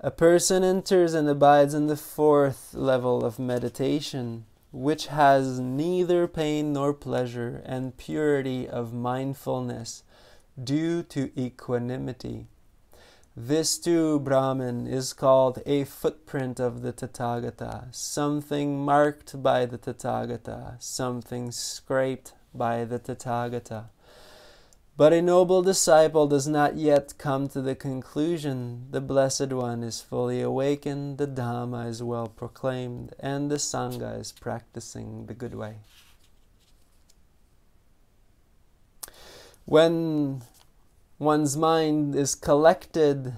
a person enters and abides in the fourth level of meditation, which has neither pain nor pleasure, and purity of mindfulness due to equanimity. This too, Brahmin, is called a footprint of the Tathagata, something marked by the Tathagata, something scraped by the Tathagata. But a noble disciple does not yet come to the conclusion the Blessed One is fully awakened, the Dhamma is well proclaimed, and the Sangha is practicing the good way. When one's mind is collected,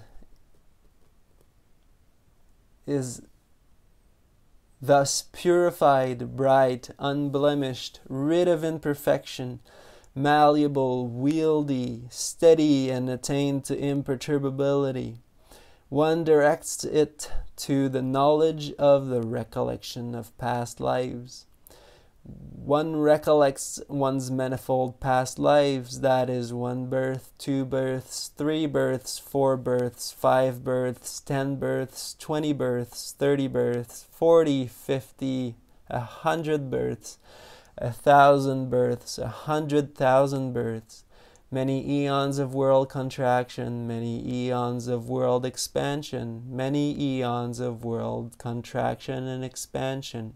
is thus purified, bright, unblemished, rid of imperfection, malleable, wieldy, steady, and attained to imperturbability. One directs it to the knowledge of the recollection of past lives one recollects one's manifold past lives. That is, one birth, two births, three births, four births, five births, ten births, twenty births, thirty births, forty, fifty, a hundred births, a thousand births, a hundred thousand births, many eons of world contraction, many eons of world expansion, many eons of world contraction and expansion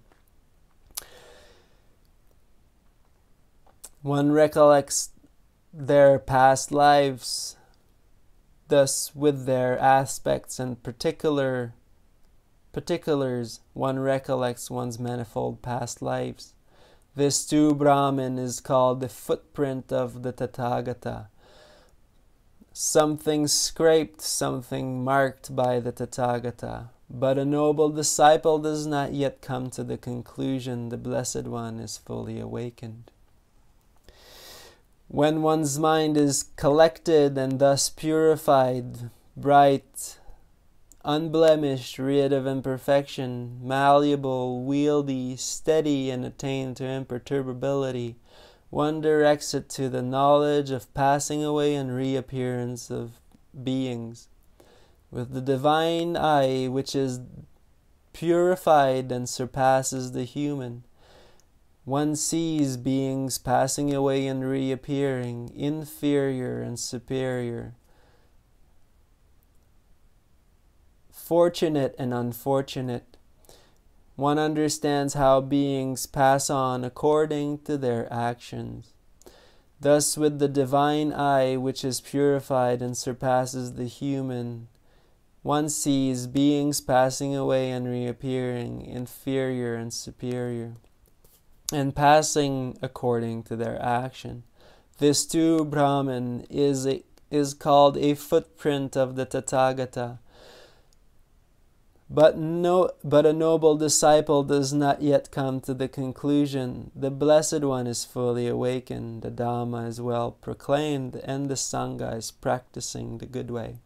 One recollects their past lives, thus with their aspects and particular particulars, one recollects one's manifold past lives. This too, Brahmin is called the footprint of the Tathagata. Something scraped, something marked by the Tathagata. But a noble disciple does not yet come to the conclusion the Blessed One is fully awakened. When one's mind is collected and thus purified, bright, unblemished, rid of imperfection, malleable, wieldy, steady, and attained to imperturbability, one directs it to the knowledge of passing away and reappearance of beings. With the divine eye, which is purified and surpasses the human, one sees beings passing away and reappearing, inferior and superior, fortunate and unfortunate. One understands how beings pass on according to their actions. Thus, with the divine eye, which is purified and surpasses the human, one sees beings passing away and reappearing, inferior and superior and passing according to their action. This too, Brahmin, is, a, is called a footprint of the Tathagata. But, no, but a noble disciple does not yet come to the conclusion the Blessed One is fully awakened, the Dhamma is well proclaimed, and the Sangha is practicing the good way.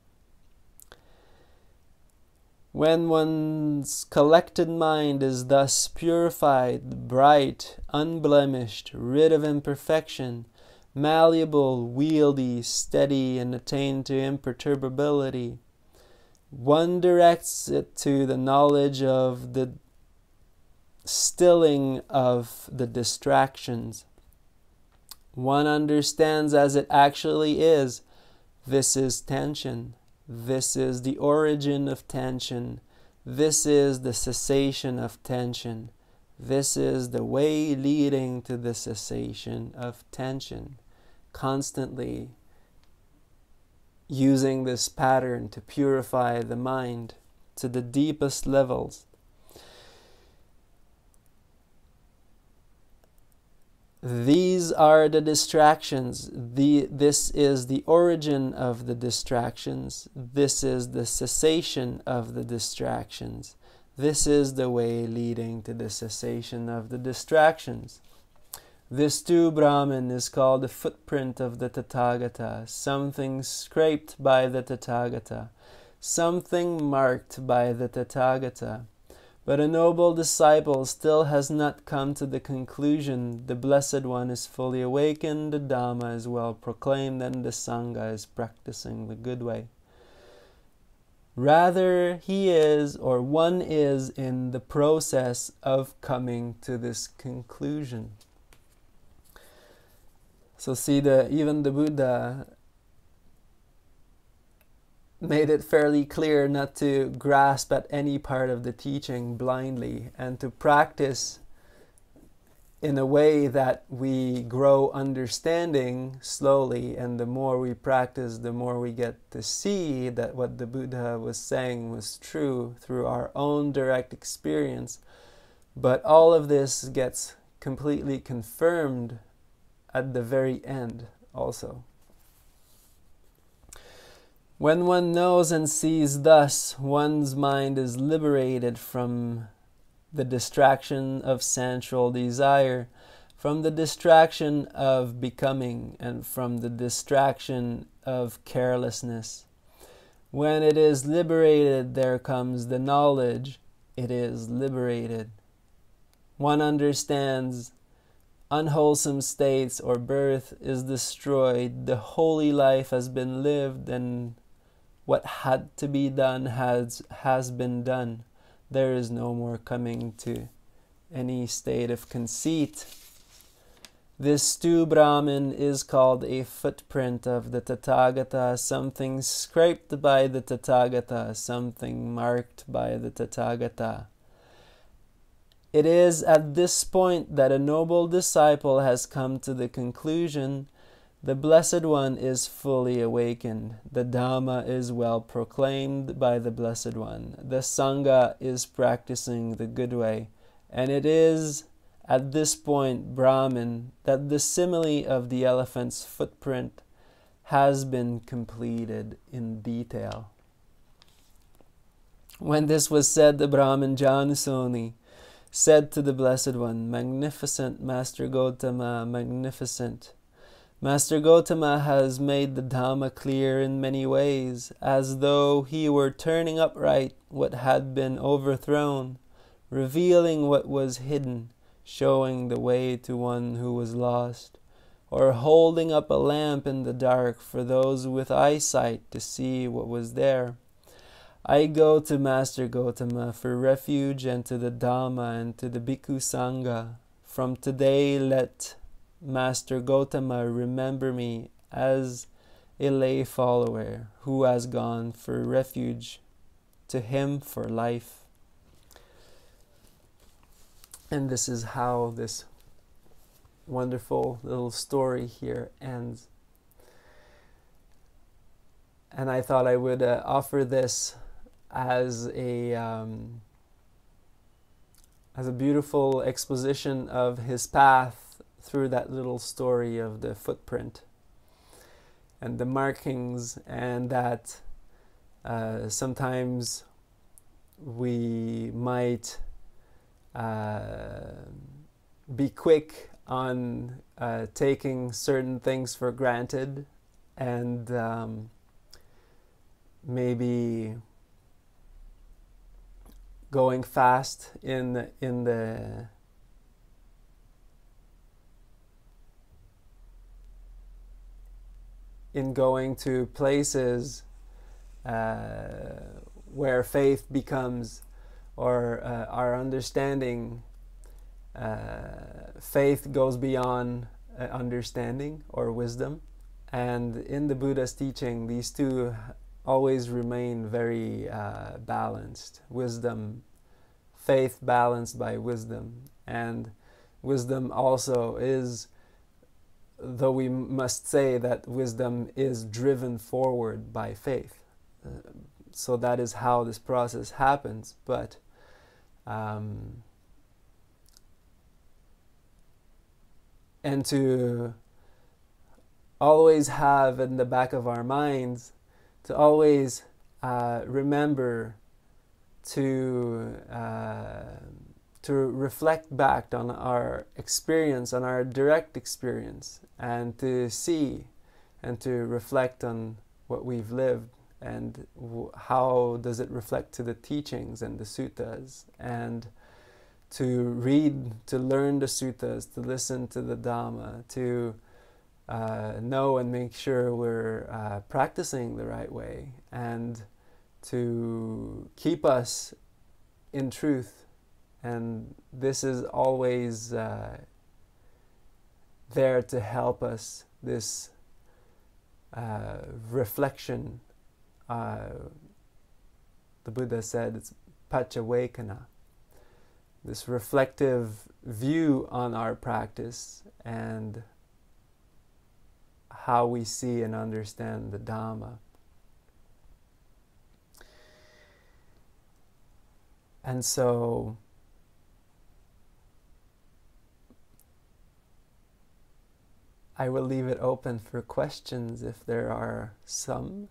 When one's collected mind is thus purified, bright, unblemished, rid of imperfection, malleable, wieldy, steady, and attained to imperturbability, one directs it to the knowledge of the stilling of the distractions. One understands as it actually is. This is tension. This is the origin of tension. This is the cessation of tension. This is the way leading to the cessation of tension. Constantly using this pattern to purify the mind to the deepest levels. These are the distractions. The, this is the origin of the distractions. This is the cessation of the distractions. This is the way leading to the cessation of the distractions. This too, Brahmin, is called the footprint of the Tathagata, something scraped by the Tathagata, something marked by the Tathagata. But a noble disciple still has not come to the conclusion the Blessed One is fully awakened, the Dhamma is well proclaimed, and the Sangha is practicing the good way. Rather, he is, or one is, in the process of coming to this conclusion. So, see, the, even the Buddha made it fairly clear not to grasp at any part of the teaching blindly and to practice in a way that we grow understanding slowly. And the more we practice the more we get to see that what the buddha was saying was true through our own direct experience. But all of this gets completely confirmed at the very end also when one knows and sees thus, one's mind is liberated from the distraction of sensual desire, from the distraction of becoming, and from the distraction of carelessness. When it is liberated, there comes the knowledge it is liberated. One understands unwholesome states or birth is destroyed, the holy life has been lived, and what had to be done has, has been done. There is no more coming to any state of conceit. This too, Brahmin, is called a footprint of the Tathagata, something scraped by the Tathagata, something marked by the Tathagata. It is at this point that a noble disciple has come to the conclusion the Blessed One is fully awakened. The Dhamma is well proclaimed by the Blessed One. The Sangha is practicing the good way. And it is at this point, Brahmin, that the simile of the elephant's footprint has been completed in detail. When this was said, the Brahmin Janussoni said to the Blessed One, Magnificent Master Gotama, magnificent. Master Gotama has made the Dhamma clear in many ways, as though he were turning upright what had been overthrown, revealing what was hidden, showing the way to one who was lost, or holding up a lamp in the dark for those with eyesight to see what was there. I go to Master Gotama for refuge and to the Dhamma and to the Bhikkhu Sangha. From today let Master Gotama, remember me as a lay follower who has gone for refuge to him for life. And this is how this wonderful little story here ends. And I thought I would uh, offer this as a um, as a beautiful exposition of his path through that little story of the footprint and the markings, and that uh, sometimes we might uh, be quick on uh, taking certain things for granted and um, maybe going fast in in the in going to places uh, where faith becomes, or uh, our understanding, uh, faith goes beyond uh, understanding or wisdom. And in the Buddha's teaching, these two always remain very uh, balanced. Wisdom, faith balanced by wisdom. And wisdom also is, though we must say that wisdom is driven forward by faith. Uh, so that is how this process happens. But um, and to always have in the back of our minds to always uh, remember to uh, to reflect back on our experience, on our direct experience, and to see and to reflect on what we've lived and how does it reflect to the teachings and the suttas and to read, to learn the suttas, to listen to the Dhamma, to uh, know and make sure we're uh, practicing the right way, and to keep us in truth. And this is always uh, there to help us, this uh, reflection. Uh, the Buddha said it's paccavekkhana this reflective view on our practice and how we see and understand the Dhamma. And so, I will leave it open for questions if there are some.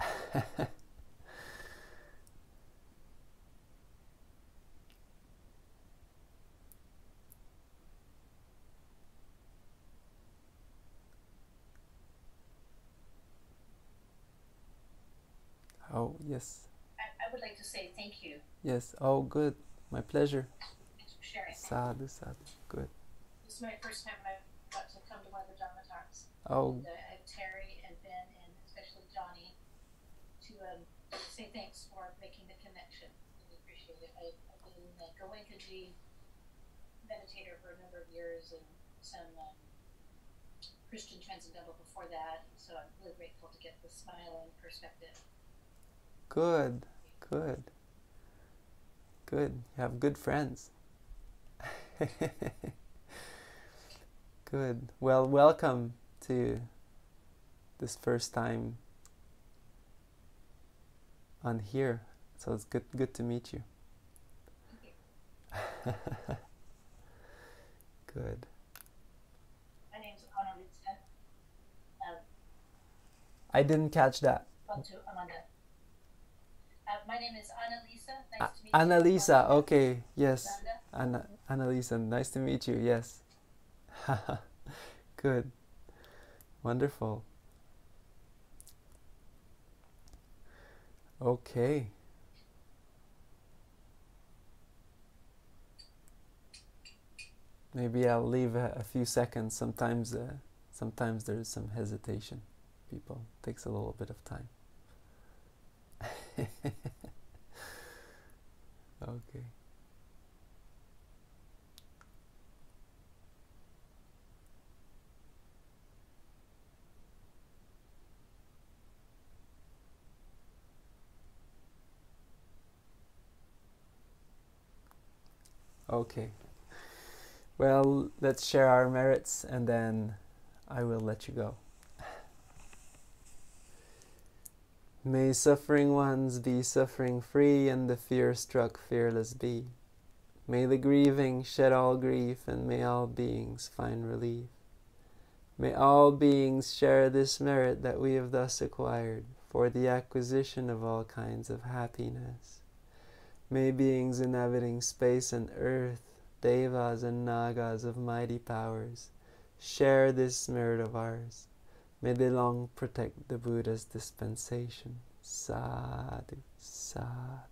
*laughs* Oh, yes. I, I would like to say thank you. Yes. Oh, good. My pleasure. Thanks for sharing. Sadhu, sadhu. Good. This is my first time I got to come to one of the. Oh, And, uh, Terry and Ben and especially Johnny to um, say thanks for making the connection. Really appreciate it. I, I've been a Goenkaji meditator for a number of years and some um, Christian transcendental before that. So I'm really grateful to get the smiling perspective. good. Good. Good. You have good friends. *laughs* good. Well, welcome to this first time on here. So it's good good to meet you. *laughs* good. My name's Annalisa. Um, I didn't catch that. to Amanda. Uh, my name is Annalisa. Nice to meet you. Annalisa, Amanda. okay, yes. Amanda. Anna, Annalisa, nice to meet you. Yes. *laughs* Good. Wonderful. Okay. Maybe I'll leave a, a few seconds. Sometimes, uh, sometimes there's some hesitation. People takes a little bit of time. *laughs* okay. Okay. Well, let's share our merits and then I will let you go. May suffering ones be suffering free and the fear struck fearless be. May the grieving shed all grief and may all beings find relief. May all beings share this merit that we have thus acquired for the acquisition of all kinds of happiness. May beings inhabiting space and earth, devas and nagas of mighty powers, share this merit of ours. May they long protect the Buddha's dispensation. Sadhu, sadhu.